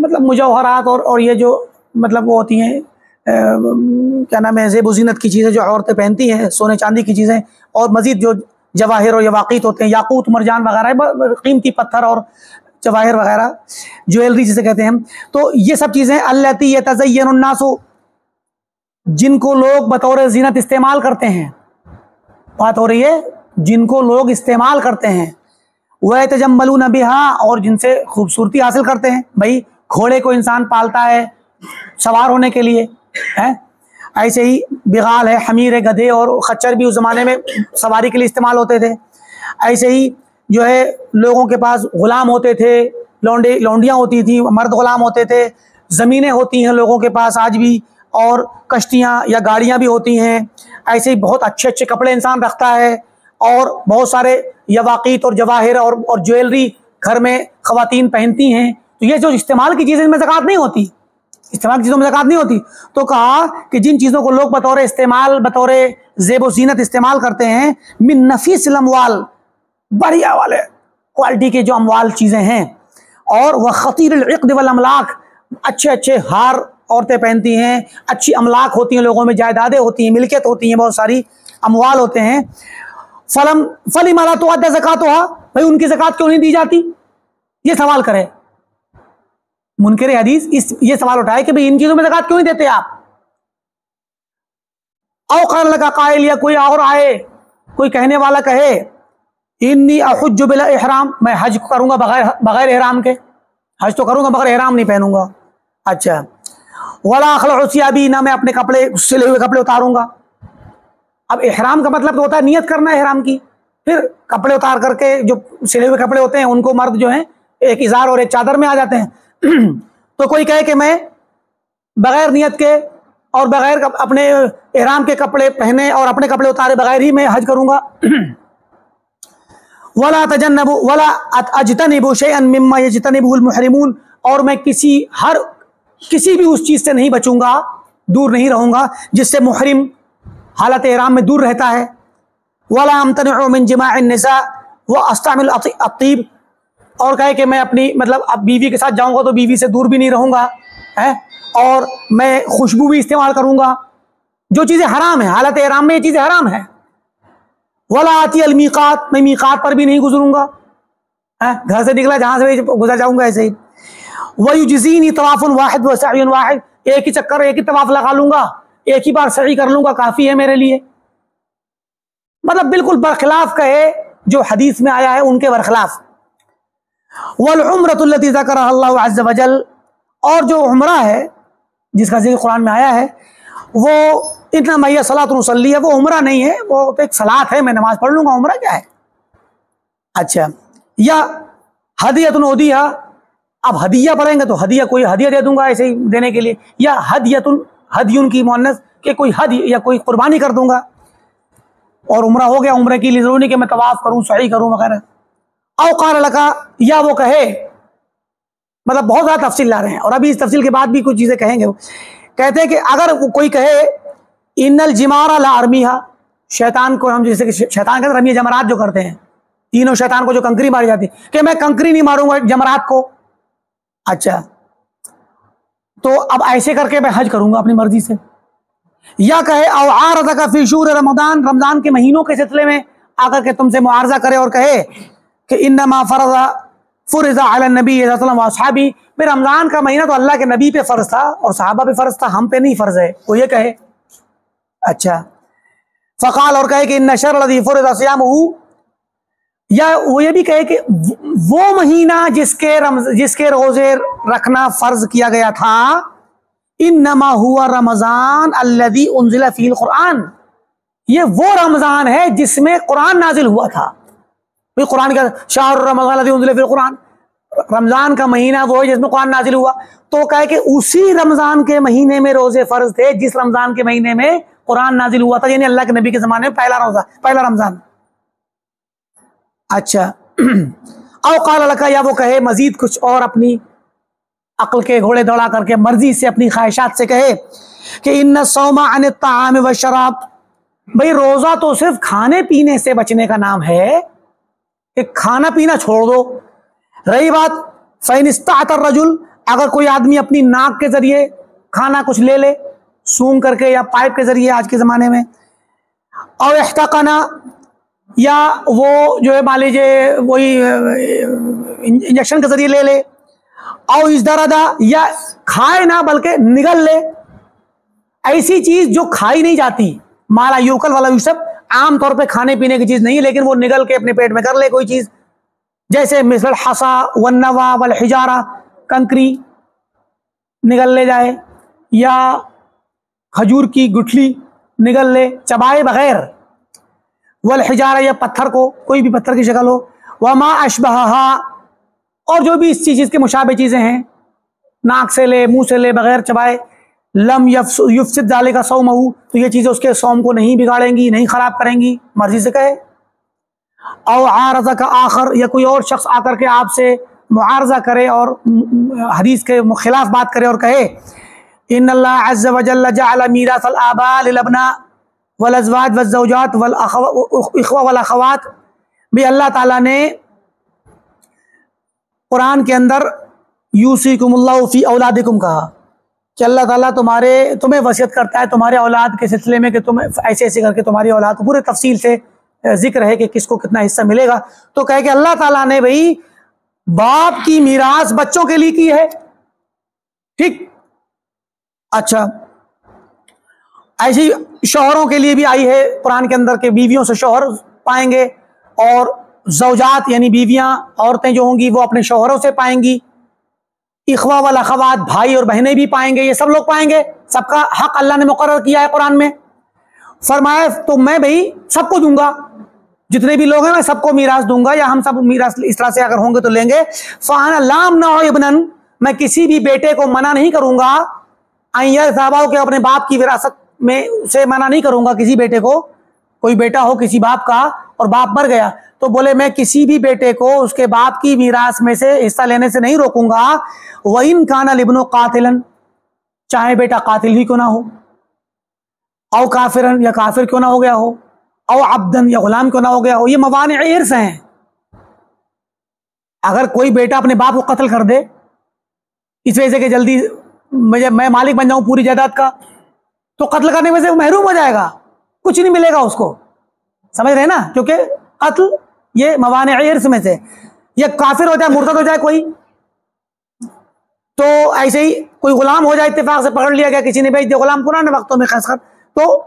مطلب مجوہرات اور اور یہ جو مطلب وہ ہوتی ہیں کیا نام ہے، زیب و زینت کی چیزیں جو عورتیں پہنتی ہیں، سونے چاندی کی چیزیں، اور مزید جو جواہر اور یواقیت ہوتے ہیں، یاقوت، مرجان وغیرہ قیمتی پتھر اور جواہر وغیرہ، جویلری جسے کہتے ہیں تو یہ سب چیزیں اللہ تزین الناس جن کو لوگ بطور زینت استعمال کرتے ہیں۔ بات ہو رہی ہے، جن کو لوگ استعمال کرتے ہیں۔ وہ تجملون بہا اور جن سے خوبصورتی حاصل کرتے ہیں۔ بھائی گھوڑے کو انسان پالتا ہے سوار ہونے کے لیے ایسے ہی بغال ہے، حمیر ہے، گدھے اور خچر بھی اس زمانے میں سواری کے لیے استعمال ہوتے تھے۔ ایسے ہی جو ہے لوگوں کے پاس غلام ہوتے تھے، لونڈے، لونڈیاں ہوتی تھیں، مرد غلام ہوتے تھے، زمینیں ہوتی ہیں لوگوں کے پاس آج بھی اور کشتیاں یا گاڑیاں بھی ہوتی ہیں۔ ایسے ہی بہت اچھے اچھے کپڑے انسان رکھتا ہے اور بہت سارے یواقیت اور جواہر اور اور جویلری گھر میں خواتین پہنتی ہیں۔ تو یہ جو استعمال کی چیزیں ان میں زکوٰۃ نہیں ہوتی، استعمال کی چیزوں میں زکوٰۃ نہیں ہوتی، تو کہا کہ جن چیزوں کو لوگ بطور استعمال، بطور زیب و زینت استعمال کرتے ہیں، من نفیس الاموال، بڑھیا والے کوالٹی کے جو اموال چیزیں ہیں، اور وہ خطیر العقد والاملاک، اچھے اچھے ہار عورتیں پہنتی ہیں، اچھی املاک ہوتی ہیں لوگوں میں، جائیدادیں ہوتی ہیں، ملکیت ہوتی ہیں، بہت ساری اموال ہوتے ہیں۔ فلم فلی مالا تو آدھا زکات ہوا بھائی ان کی زکات کیوں نہیں دی جاتی؟ یہ سوال کرے منکر حدیث اس یہ سوال اٹھائے کہ بھائی ان چیزوں میں زکات کیوں نہیں دیتے آپ؟ او قال لگا قائل یا کوئی اور آئے، کوئی کہنے والا کہے، انی احج بلا احرام. میں حج کروں گا بغیر بغیر احرام کے، حج تو کروں گا بغیر احرام نہیں پہنوں گا۔ اچھا۔ ولا اخلع ثيابي نہ میں اپنے کپڑے سلے ہوئے کپڑے اتاروں گا۔ اب احرام کا مطلب تو ہوتا ہے نیت کرنا احرام کی۔ پھر کپڑے اتار کر کے جو سلے ہوئے کپڑے ہوتے ہیں، ان کو مرد جو ہیں، ایک اظہار اور ایک چادر میں آ جاتے ہیں۔ تو کوئی کہے کہ میں بغیر نیت کے اور بغیر اپنے احرام کے کپڑے پہنے اور اپنے کپڑے اتارے بغیر ہی میں حج کروں گا۔ <clears throat> ولا تجنب ولا اجتنب شيئا مما يجتنبه المحرمون اور میں کسی ہر کسی بھی اس چیز سے نہیں بچوں گا، دور نہیں رہوں گا، جس سے محرم حالت احرام میں دور رہتا ہے۔ ولا امتنع من جماع النساء واستعمل الطيب اور کہے کہ میں اپنی مطلب اب بیوی کے ساتھ جاؤں گا تو بیوی سے دور بھی نہیں رہوں گا اور میں خوشبو بھی استعمال کروں گا۔ جو چیزیں حرام ہیں، حالت احرام میں یہ چیزیں حرام ہیں۔ ولا آتی المیقات میں میقات پر بھی نہیں گزروں گا۔ گھر سے نکلا، جہاں سے گزر جاؤں گا ایسے ہی۔ وہی جزینی طواف واحد و واحد۔ ایک ہی چکر، ایک ہی طواف لگا لوں گا، ایک ہی بار صحیح کر لوں گا، کافی ہے میرے لیے۔ مطلب بالکل برخلاف کہے جو حدیث میں آیا ہے، ان کے برخلاف۔ والعمرۃ التي ذکرها اللہ عز وجل، اور جو عمرہ ہے، جس کا ذکر قرآن میں آیا ہے، وہ اتنا میہ صلاۃ رسلی ہے، وہ عمرہ نہیں ہے، وہ ایک سلاد ہے، میں نماز پڑھ لوں گا، عمرہ کیا ہے؟ اچھا یا ہدیت الدیہ اب ہدیہ پڑھیں گے تو ہدیہ، کوئی ہدیہ دے دوں گا ایسے ہی دینے کے لیے، یا ہدیت الحدیون کی مونس کہ کوئی حد یا کوئی قربانی کر دوں گا، اور عمرہ ہو گیا، عمرے کی لیے ضروری کہ میں طواف کروں صحیح کروں، وغیرہ۔ اوقار لگا یا وہ کہے۔ مطلب بہت زیادہ تفصیل لا رہے ہیں۔ اور ابھی اس تفصیل کے بعد بھی کچھ چیزیں کہیں گے۔ وہ کہتے ہیں کہ اگر کوئی کہے ان الجمارا لا ارمیہ شیطان کو ہم جیسے کہ شیطان کہتے رمی جمرات جو کرتے ہیں، تینوں شیطان کو جو کنکری ماری جاتی کہ میں کنکری نہیں ماروں گا جمرات کو۔ اچھا۔ تو اب ایسے کر کے میں حج کروں گا اپنی مرضی سے۔ یا کہے، او عارض کا فی شور رمضان رمضان کے مہینوں کے سلسلے میں آ کر کے تم سے معارضہ کرے اور کہے کہ انما فرض فرض علی النبی صلی اللہ علیہ وسلم واصحابی پھر رمضان کا مہینہ تو اللہ کے نبی پہ فرض تھا اور صحابہ پہ فرض تھا، ہم پہ نہیں فرض ہے، وہ یہ کہے۔ اچھا۔ فقال اور کہے کہ ان نشر الذی فرض صيامه۔ یا وہ یہ بھی کہے کہ وہ مہینہ جس کے رمز جس کے روزے رکھنا فرض کیا گیا تھا، انما ہوا رمضان الذي انزل فی القرآن۔ یہ وہ رمضان ہے جس میں قرآن نازل ہوا تھا۔ قرآن کا شاہ رمضان الذي فی القرآن، رمضان کا مہینہ وہ ہے جس میں قرآن نازل ہوا۔ تو کہے کہ اسی رمضان کے مہینے میں روزے فرض تھے جس رمضان کے مہینے میں قرآن نازل ہوا تھا یعنی اللہ کے نبی کے زمانے میں پہلا روزہ، پہلا رمضان۔ اچھا۔ اوقال لکا، یا وہ کہے، مزید کچھ اور اپنی عقل کے گھوڑے دوڑا کر کے مرضی سے اپنی خواہشات سے کہے کہ ان سوما ان الطعام والشراب۔ بھئی روزہ تو صرف کھانے پینے سے بچنے کا نام ہے کہ کھانا پینا چھوڑ دو۔ رہی بات فین استعت الرجل، اگر کوئی آدمی اپنی ناک کے ذریعے کھانا کچھ لے لے سونگ کر کے یا پائپ کے ذریعے آج کے زمانے میں، اور احتقنا، یا وہ جو ہے، مان لیجیے وہی، انجیکشن کے ذریعے لے لے او اس دردا یا کھائے نہ بلکہ نگل لے۔ ایسی چیز جو کھائی نہیں جاتی، مالا یوکل والا یوسف عام طور پہ کھانے پینے کی چیز نہیں ہے، لیکن وہ نگل کے اپنے پیٹ میں کر لے کوئی چیز۔ جیسے مثل حسا ونوا والحجارہ، کنکری نگل لے جائے، یا کھجور کی گٹھلی نگل لے، چبائے بغیر۔ والحجارہ یا پتھر کو، کوئی بھی پتھر کی شکل ہو۔ وما اشبہہا، اور جو بھی اس چیز کے مشابہ چیزیں ہیں۔ ناک سے لے، منہ سے لے، بغیر چبائے۔ لم یفسد ڈالے کا سو مہو تو یہ چیزیں اس کے سوم کو نہیں بگاڑیں گی، نہیں خراب کریں گی، مرضی سے کہے۔ او عارضہ کا آخر، یا کوئی اور شخص آ کر کے آپ سے معارضہ کرے اور حدیث کے خلاف بات کرے اور کہے، ان اللہ عز و جل جعل میراث الاباء للابناء والازواج والزوجات والاخوہ والاخوات بھی اللہ تعالیٰ نے قرآن کے اندر یوسیکم اللہ فی اولادکم کہا۔ کہ اللہ تعالیٰ تمہارے تمہیں وصیت کرتا ہے تمہارے اولاد کے سلسلے میں کہ تم ایسے ایسے کر کے تمہاری اولاد کو پورے تفصیل سے ذکر ہے کہ کس کو کتنا حصہ ملے گا۔ تو کہے کہ اللہ تعالیٰ نے بھائی باپ کی میراث بچوں کے لیے کی ہے۔ ٹھیک۔ اچھا۔ ایسی شوہروں کے لیے بھی آئی ہے۔ قرآن کے اندر کہ بیویوں سے شوہر پائیں گے اور زوجات یعنی بیویاں عورتیں جو ہوں گی وہ اپنے شوہروں سے پائیں گی۔ اخوا والا خوات، بھائی اور بہنیں بھی پائیں گے، یہ سب لوگ پائیں گے۔ سب کا حق اللہ نے مقرر کیا ہے قرآن میں۔ فرمایا، تو میں بھائی سب کو دوں گا۔ جتنے بھی لوگ ہیں، میں سب کو میراث دوں گا، یا ہم سب میراث اس طرح سے اگر ہوں گے تو لیں گے۔ فہان لام نہ ابن میں کسی بھی بیٹے کو منع نہیں کروں گا۔ صحابہ کے اپنے باپ کی وراثت میں سے منع نہیں کروں گا کسی بیٹے کو۔ کوئی بیٹا ہو کسی باپ کا اور باپ مر گیا۔ تو بولے، میں کسی بھی بیٹے کو اس کے باپ کی میراث میں سے حصہ لینے سے نہیں روکوں گا۔ وہ ان کانا لبن و چاہے بیٹا قاتل ہی کیوں نہ ہو، او کافرن یا کافر کیوں نہ ہو گیا ہو، او عبدن یا غلام کیوں نہ ہو گیا ہو، یہ موانع عرص ہیں۔ اگر کوئی بیٹا اپنے باپ کو قتل کر دے، اس وجہ سے کہ جلدی مجھے، میں مالک بن جاؤں پوری جائیداد کا، تو قتل کرنے میں سے محروم ہو جائے گا۔ کچھ نہیں ملے گا اس کو۔ سمجھ رہے نا؟ کیونکہ قتل یہ موانع عرص میں سے یہ کافر ہو جائے، مرتد ہو جائے کوئی۔ تو ایسے ہی کوئی غلام ہو جائے، اتفاق سے پکڑ لیا گیا، کسی نے بھیج دیا، غلام پرانے وقتوں میں خاص کر تو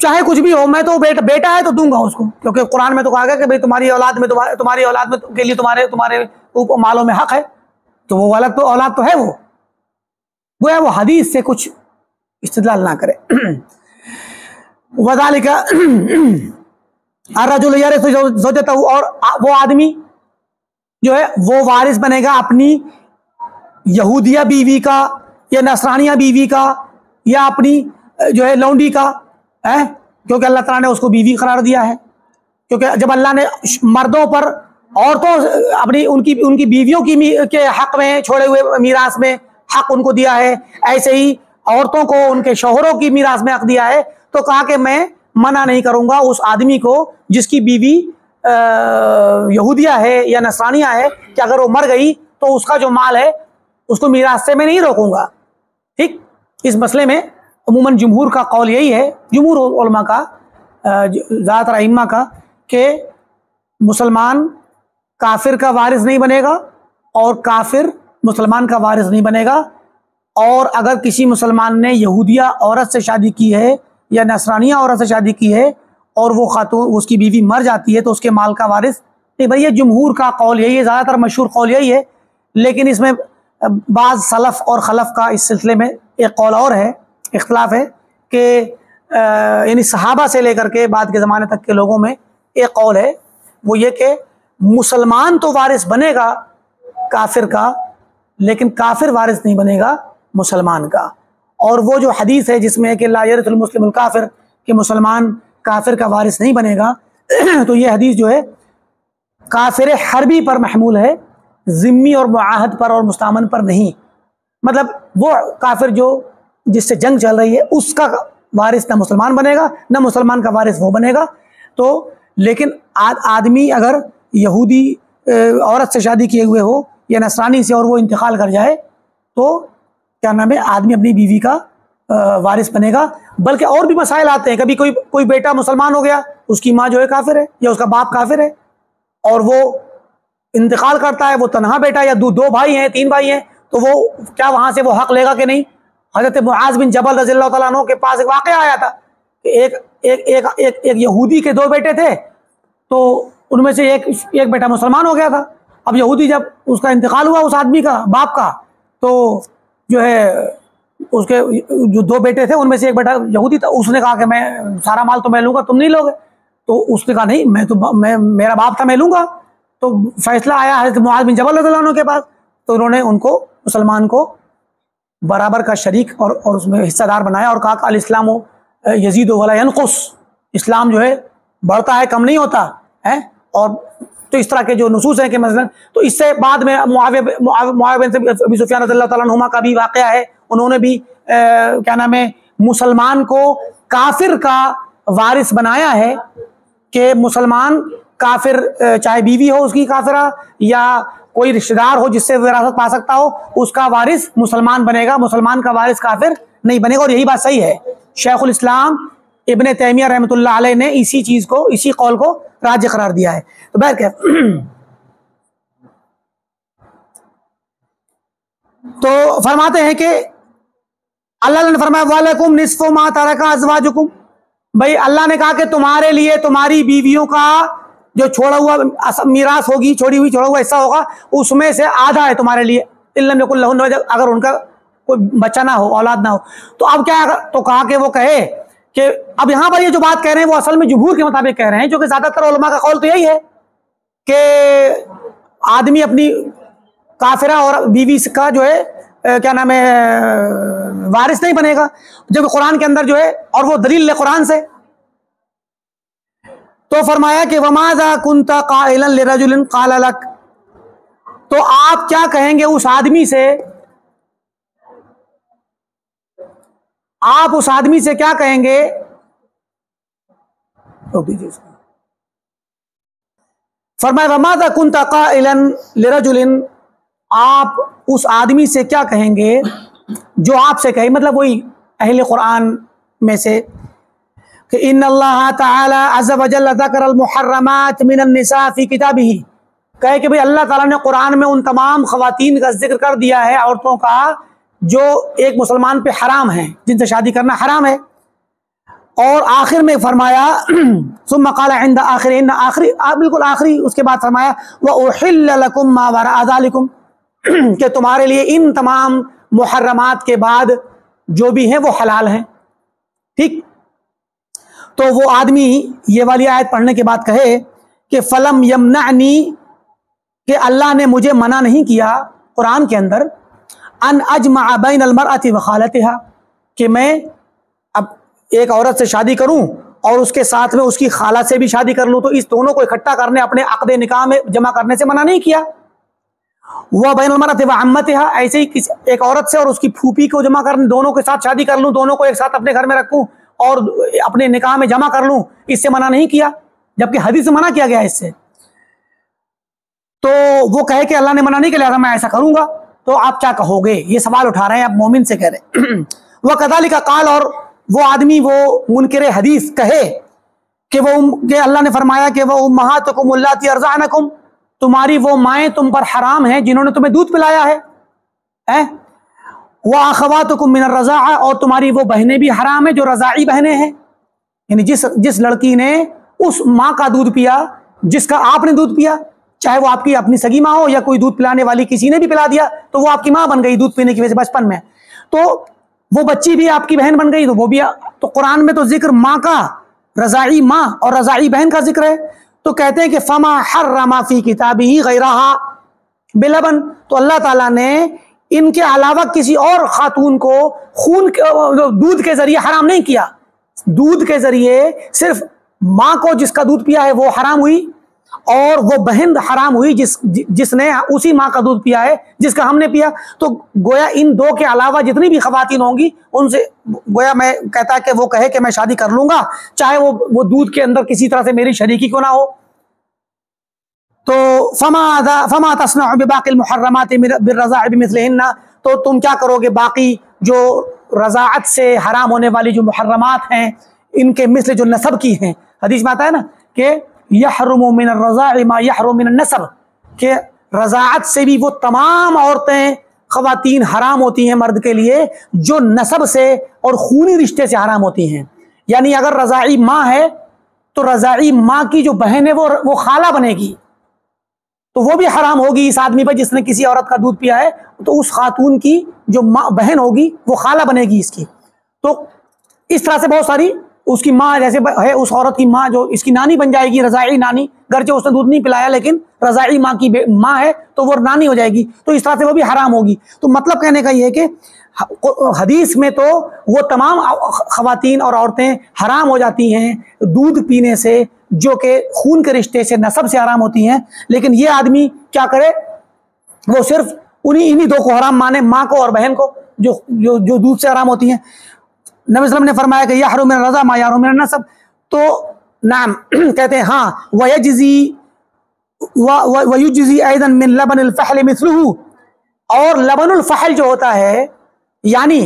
چاہے کچھ بھی ہو، میں تو بیٹا بیٹا ہے تو دوں گا اس کو۔ کیونکہ قرآن میں تو کہا گیا کہ بھائی تمہاری اولاد میں تمہاری اولاد میں کے لیے تمہارے تمہارے مالوں میں حق ہے۔ تو وہ والد تو اولاد تو ہے وہ۔ وہ ہے وہ حدیث سے کچھ استدلال نہ کرے۔ وزال کا اور وہ آدمی جو ہے وہ وارث بنے گا اپنی یہودیہ بیوی کا یا نسرانیہ بیوی کا یا اپنی جو ہے لونڈی کا کیونکہ اللہ تعالیٰ نے اس کو بیوی قرار دیا ہے۔ کیونکہ جب اللہ نے مردوں پر عورتوں اپنی ان کی ان کی بیویوں کی کے حق میں چھوڑے ہوئے میراث میں حق ان کو دیا ہے، ایسے ہی عورتوں کو ان کے شوہروں کی میراث میں حق دیا ہے۔ تو کہا کہ میں منع نہیں کروں گا اس آدمی کو جس کی بیوی یہودیہ ہے یا نسرانیہ ہے کہ اگر وہ مر گئی تو اس کا جو مال ہے اس کو میراث سے میں نہیں روکوں گا۔ ٹھیک؟ اس مسئلے میں عموماً جمہور کا قول یہی ہے، جمہور علماء کا ذات رحمہ کا کہ مسلمان کافر کا وارث نہیں بنے گا اور کافر مسلمان کا وارث نہیں بنے گا۔ اور اگر کسی مسلمان نے یہودیہ عورت سے شادی کی ہے یا نسرانیہ عورت سے شادی کی ہے اور وہ خاتون اس کی بیوی مر جاتی ہے تو اس کے مال کا وارث نہیں بھائی، یہ جمہور کا قول یہی ہے، زیادہ تر مشہور قول یہی ہے، لیکن اس میں بعض سلف اور خلف کا اس سلسلے میں ایک قول اور ہے، اختلاف ہے کہ یعنی صحابہ سے لے کر کے بعد کے زمانے تک کے لوگوں میں ایک قول ہے، وہ یہ کہ مسلمان تو وارث بنے گا کافر کا، لیکن کافر وارث نہیں بنے گا مسلمان کا۔ اور وہ جو حدیث ہے جس میں کہ یرث المسلم الکافر، کہ مسلمان کافر کا وارث نہیں بنے گا، <clears throat> تو یہ حدیث جو ہے کافر حربی پر محمول ہے، ذمی اور معاہد پر اور مستامن پر نہیں۔ مطلب وہ کافر جو جس سے جنگ چل رہی ہے، اس کا وارث نہ مسلمان بنے گا، نہ مسلمان کا وارث وہ بنے گا۔ تو لیکن آدمی اگر یہودی عورت سے شادی کیے ہوئے ہو یا نسرانی سے اور وہ انتقال کر جائے، تو کیا نام ہے، آدمی اپنی بیوی کا وارث بنے گا۔ بلکہ اور بھی مسائل آتے ہیں۔ کبھی کوئی کوئی بیٹا مسلمان ہو گیا، اس کی ماں جو ہے کافر ہے، یا اس کا باپ کافر ہے، اور وہ انتقال کرتا ہے، وہ تنہا بیٹا یا دو دو بھائی ہیں، تین بھائی ہیں، تو وہ کیا وہاں سے وہ حق لے گا کہ نہیں؟ حضرت معاذ بن جبل رضی اللہ تعالیٰ عنہ کے پاس ایک واقعہ آیا تھا کہ ایک ایک ایک ایک ایک یہودی کے دو بیٹے تھے، تو ان میں سے ایک ایک بیٹا مسلمان ہو گیا تھا۔ اب یہودی جب اس کا انتقال ہوا، اس آدمی کا، باپ کا، تو جو ہے، اس کے جو دو بیٹے تھے، ان میں سے ایک بیٹا یہودی تھا، اس نے کہا کہ میں سارا مال تو میں لوں گا، تم نہیں لوگے۔ تو اس نے کہا، نہیں، میں تو میں، میرا باپ تھا، میں لوں گا۔ تو فیصلہ آیا حضرت معاذ بن جبل رضی اللہ عنہ کے پاس۔ تو انہوں نے ان کو، مسلمان کو برابر کا شریک اور اور اس میں حصہ دار بنایا اور کہا کہ الاسلام و یزید ولا ینقص۔ اسلام جو ہے، بڑھتا ہے، کم نہیں ہوتا ہے اور تو اس طرح کے جو نصوص ہیں کہ مثلا تو اس سے بعد میں معاویہ بن ابی سفیان رضی اللہ تعالیٰ عنہ کا بھی واقعہ ہے۔ انہوں نے بھی کیا نام ہے، مسلمان کو کافر کا وارث بنایا ہے کہ مسلمان کافر چاہے بیوی ہو اس کی کافرہ یا کوئی رشتہ دار ہو جس سے وراثت پا سکتا ہو، اس کا وارث مسلمان بنے گا۔ مسلمان کا وارث کافر نہیں بنے گا اور یہی بات صحیح ہے۔ شیخ الاسلام ابن تیمیہ رحمۃ اللہ علیہ نے اسی چیز کو، اسی قول کو راج قرار دیا ہے۔ تو بہر کہ <clears throat> تو فرماتے ہیں کہ اللہ نے فرمایا وعلیکم نصف ما ترک ازواجکم بھائی، اللہ نے کہا کہ تمہارے لیے تمہاری بیویوں کا جو چھوڑا ہوا میراث ہوگی، چھوڑی ہوئی، چھوڑا ہوا حصہ ہوگا، اس میں سے آدھا ہے تمہارے لیے۔ علم اگر ان کا کوئی بچہ نہ ہو، اولاد نہ ہو۔ تو اب کیا، تو کہا کہ وہ کہے کہ اب یہاں پر یہ جو بات کہہ رہے ہیں وہ اصل میں جمہور کے مطابق کہہ رہے ہیں، جو کہ زیادہ تر علماء کا قول تو یہی ہے کہ آدمی اپنی کافرہ اور بیوی کا جو ہے کیا نام ہے وارث نہیں بنے گا۔ جب قرآن کے اندر جو ہے، اور وہ دلیل لے قرآن سے۔ تو فرمایا کہ وماذا کنتا قائلا لرجل قال لك۔ تو آپ کیا کہیں گے اس آدمی سے آپ اس آدمی سے کیا کہیں گے؟ جی فرمایا، وماذا کنتا قائلا لرجل؟ آپ اس آدمی سے کیا کہیں گے؟ جو آپ سے کہے مطلب وہی اہل قرآن میں سے کہ ان اللہ تعالی عز و جل ذکر المحرمات من النساء فی کتابہ کہے کہ بھئی اللہ تعالیٰ نے قرآن میں ان تمام خواتین کا ذکر کر دیا ہے، عورتوں کا جو ایک مسلمان پہ حرام ہیں، جن سے شادی کرنا حرام ہے۔ اور آخر میں فرمایا، ثم قال عند آخر، ان آخری، بالکل آخری اس کے بعد فرمایا، وَأُحِلَّ لَكُمْ مَا وَرَعَ ذَلِكُمْ، کہ تمہارے لیے ان تمام محرمات کے بعد جو بھی ہیں وہ حلال ہیں۔ ٹھیک؟ تو وہ آدمی یہ والی آیت پڑھنے کے بعد کہے کہ فلم یمنعنی کہ اللہ نے مجھے منع نہیں کیا قرآن کے اندر ان اجمع بین المرأة وخالتها کہ میں اب ایک عورت سے شادی کروں اور اس کے ساتھ میں اس کی خالہ سے بھی شادی کر لوں، تو اس دونوں کو اکٹھا کرنے، اپنے عقد نکاح میں جمع کرنے سے منع نہیں کیا۔ وہ بین المرأة وعمتها ایسے ہی ایک عورت سے اور اس کی پھوپھی کو جمع کرنے، دونوں کے ساتھ شادی کر لوں، دونوں کو ایک ساتھ اپنے گھر میں رکھوں اور اپنے نکاح میں جمع کر لوں، اس سے منع نہیں کیا، جبکہ حدیث سے منع کیا گیا اس سے۔ تو وہ کہے کہ اللہ نے منع نہیں کیا میں ایسا کروں گا۔ تو آپ کیا کہو گے؟ یہ سوال اٹھا رہے ہیں آپ مومن سے کہہ رہے ہیں۔ وہ کدالی کا کال اور وہ آدمی وہ منکر حدیث کہے کہ وہ کہ اللہ نے فرمایا کہ وہ محتم اللہ ارزان تمہاری وہ مائیں تم پر حرام ہیں جنہوں نے تمہیں دودھ پلایا ہے۔ وہ آخوات کو من رضا اور تمہاری وہ بہنیں بھی حرام ہیں جو رضائی بہنیں ہیں۔ یعنی جس جس لڑکی نے اس ماں کا دودھ پیا، جس کا آپ نے دودھ پیا چاہے وہ آپ کی اپنی سگی ماں ہو یا کوئی دودھ پلانے والی کسی نے بھی پلا دیا، تو وہ آپ کی ماں بن گئی دودھ پینے کی وجہ سے بچپن میں۔ تو وہ بچی بھی آپ کی بہن بن گئی، تو وہ بھی تو قرآن میں تو ذکر ماں کا رضائی ماں اور رضائی بہن کا ذکر ہے۔ تو کہتے ہیں کہ فما ہر راما فی کتابی غیرہ بلبن۔ تو اللہ تعالیٰ نے ان کے علاوہ کسی اور خاتون کو خون دودھ کے ذریعے حرام نہیں کیا۔ دودھ کے ذریعے صرف ماں کو جس کا دودھ پیا ہے وہ حرام ہوئی۔ اور وہ بہن حرام ہوئی جس جس نے اسی ماں کا دودھ پیا ہے، جس کا ہم نے پیا۔ تو گویا ان دو کے علاوہ جتنی بھی خواتین ہوں گی، ان سے گویا میں کہتا کہ وہ کہے کہ میں شادی کر لوں گا، چاہے وہ وہ دودھ کے اندر کسی طرح سے میری شریکی کو نہ ہو۔ تو فما فما تصنع بباقی المحرمات بالرضاع بمثلهن۔ تو تم کیا کرو گے؟ باقی جو رضاعت سے حرام ہونے والی جو محرمات ہیں، ان کے مثل جو نصب کی ہیں۔ حدیث میں آتا ہے نا کہ یحرم من الرضاع ما یحرم من النسب، کہ رضاعت سے بھی وہ تمام عورتیں خواتین حرام ہوتی ہیں مرد کے لیے، جو نصب سے اور خونی رشتے سے حرام ہوتی ہیں۔ یعنی اگر رضاعی ماں ہے، تو رضاعی ماں کی جو بہن ہے وہ خالہ بنے گی۔ تو وہ بھی حرام ہوگی اس آدمی پہ جس نے کسی عورت کا دودھ پیا ہے، تو اس خاتون کی جو ماں، بہن ہوگی، وہ خالہ بنے گی اس کی۔ تو اس طرح سے بہت ساری اس کی ماں جیسے ہے اس عورت کی ماں جو اس کی نانی بن جائے گی رضائی نانی، گرچہ اس نے دودھ نہیں پلایا لیکن رضائی ماں کی ماں ہے تو وہ نانی ہو جائے گی، تو اس طرح سے وہ بھی حرام ہوگی۔ تو مطلب کہنے کا یہ ہے کہ حدیث میں تو وہ تمام خواتین اور عورتیں حرام ہو جاتی ہیں دودھ پینے سے، جو کہ خون کے رشتے سے نصب سے حرام ہوتی ہیں۔ لیکن یہ آدمی کیا کرے؟ وہ صرف انہی انہی دو کو حرام مانے، ماں کو اور بہن کو جو جو دودھ سے حرام ہوتی ہیں۔ نبی وسلم نے فرمایا کہ یا حروم رضا ما یارو میرا نصب تو نام <clears throat> کہتے ہیں ہاں وَيَجْزِي وَيُجْزِي اَيْدًا مِن لَبَنِ الْفَحْلِ اور لبن الفحل جو ہوتا ہے یعنی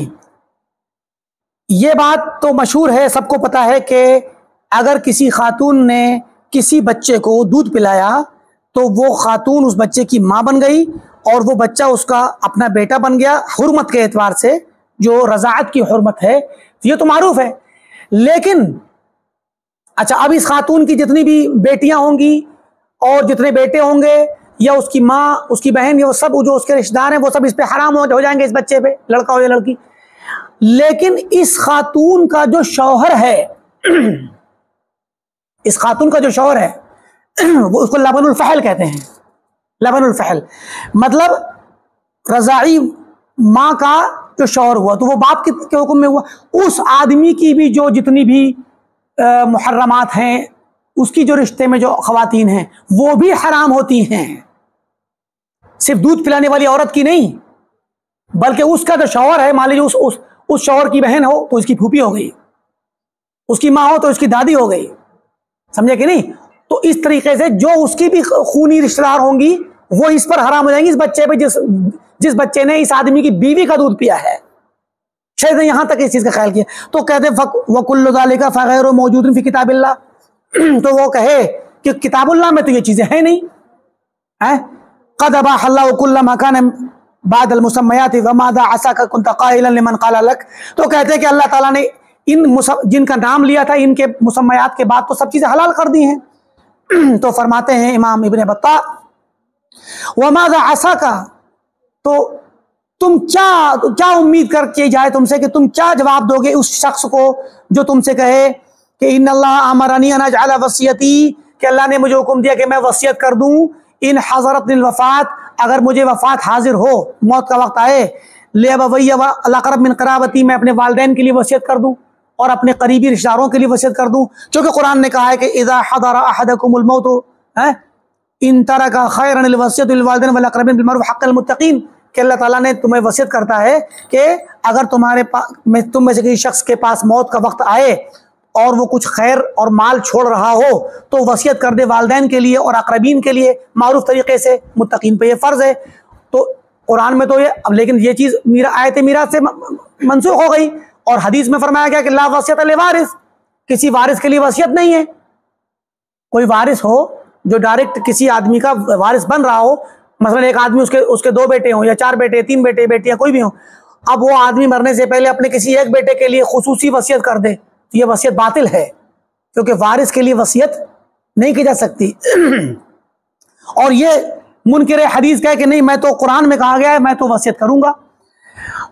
یہ بات تو مشہور ہے، سب کو پتا ہے کہ اگر کسی خاتون نے کسی بچے کو دودھ پلایا، تو وہ خاتون اس بچے کی ماں بن گئی اور وہ بچہ اس کا اپنا بیٹا بن گیا، حرمت کے اعتبار سے جو رضاعت کی حرمت ہے، یہ تو معروف ہے۔ لیکن اچھا اب اس خاتون کی جتنی بھی بیٹیاں ہوں گی اور جتنے بیٹے ہوں گے، یا اس کی ماں، اس کی بہن، یا وہ سب جو اس کے رشتے دار ہیں، وہ سب اس پہ حرام ہو جائیں گے اس بچے پہ، لڑکا ہو یا لڑکی۔ لیکن اس خاتون کا جو شوہر ہے، <clears throat> اس خاتون کا جو شوہر ہے، <clears throat> وہ اس کو لبن الفحل کہتے ہیں۔ لبن الفحل۔ مطلب رضائی ماں کا جو شوہر ہوا تو وہ باپ کے حکم میں ہوا۔ اس آدمی کی بھی جو جتنی بھی محرمات ہیں اس کی جو رشتے میں جو خواتین ہیں وہ بھی حرام ہوتی ہیں۔ صرف دودھ پلانے والی عورت کی نہیں بلکہ اس کا جو شوہر ہے۔ مان لیجیے اس, اس, اس شوہر کی بہن ہو تو اس کی پھوپھی ہو گئی اس کی ماں ہو تو اس کی دادی ہو گئی۔ سمجھے کہ نہیں؟ تو اس طریقے سے جو اس کی بھی خونی رشتہ دار ہوں گی وہ اس پر حرام ہو جائیں گی اس بچے پہ جس جس بچے نے اس آدمی کی بیوی کا دودھ پیا ہے، شاید یہاں تک اس چیز کا خیال کیا۔ تو کہتے وک اللہ کا فغیر و موجود فی کتاب اللہ۔ <clears throat> تو وہ کہے کہ کتاب اللہ میں تو یہ چیزیں ہیں نہیں۔ قد اباح اللہ کل مکان بعد المسمیات وماذا عساک کنت قائلا لمن قال لك تو کہتے ہیں کہ اللہ تعالیٰ نے ان جن کا نام لیا تھا، ان کے مسمیات کے بعد تو سب چیزیں حلال کر دی ہیں۔ <clears throat> تو فرماتے ہیں امام ابن بطا وماذا عساک تو تم کیا کیا امید کر کے جائے تم سے کہ تم کیا جواب دو گے اس شخص کو جو تم سے کہے کہ ان اللہ امرانی انا جعل وصیتی، کہ اللہ نے مجھے حکم دیا کہ میں وصیت کر دوں۔ ان حضرت الوفات اگر مجھے وفات حاضر ہو، موت کا وقت آئے، لے اللہ قرب من قرابتی، میں اپنے والدین کے لیے وصیت کر دوں اور اپنے قریبی رشتہ داروں کے لیے وصیت کر دوں۔ چونکہ قرآن نے کہا ہے کہ اذا حضر احدکم الموت ان ترک خیر الوصیت الوالدین والاقربین بالمعروف حق المتقین۔ کہ اللہ تعالیٰ نے تمہیں وصیت کرتا ہے کہ اگر تمہارے پاس تم میں سے کسی شخص کے پاس موت کا وقت آئے اور وہ کچھ خیر اور مال چھوڑ رہا ہو تو وصیت کر دے والدین کے لیے اور اقربین کے لیے معروف طریقے سے متقین پہ یہ فرض ہے۔ تو قرآن میں تو یہ، اب لیکن یہ چیز میرا، آیت میرا سے منسوخ ہو گئی اور حدیث میں فرمایا گیا کہ لا وصیت وارث، کسی وارث کے لیے وصیت نہیں ہے۔ کوئی وارث ہو جو ڈائریکٹ کسی آدمی کا وارث بن رہا ہو مثلا ایک آدمی اس کے اس کے دو بیٹے ہوں یا چار بیٹے، تین بیٹے، بیٹیاں، کوئی بھی ہوں، اب وہ آدمی مرنے سے پہلے اپنے کسی ایک بیٹے کے لیے خصوصی وصیت کر دے، تو یہ وصیت باطل ہے، کیونکہ وارث کے لیے وصیت نہیں کی جا سکتی۔ <clears throat> اور یہ منکر حدیث کہے کہ نہیں، میں تو قرآن میں کہا گیا ہے، میں تو وصیت کروں گا۔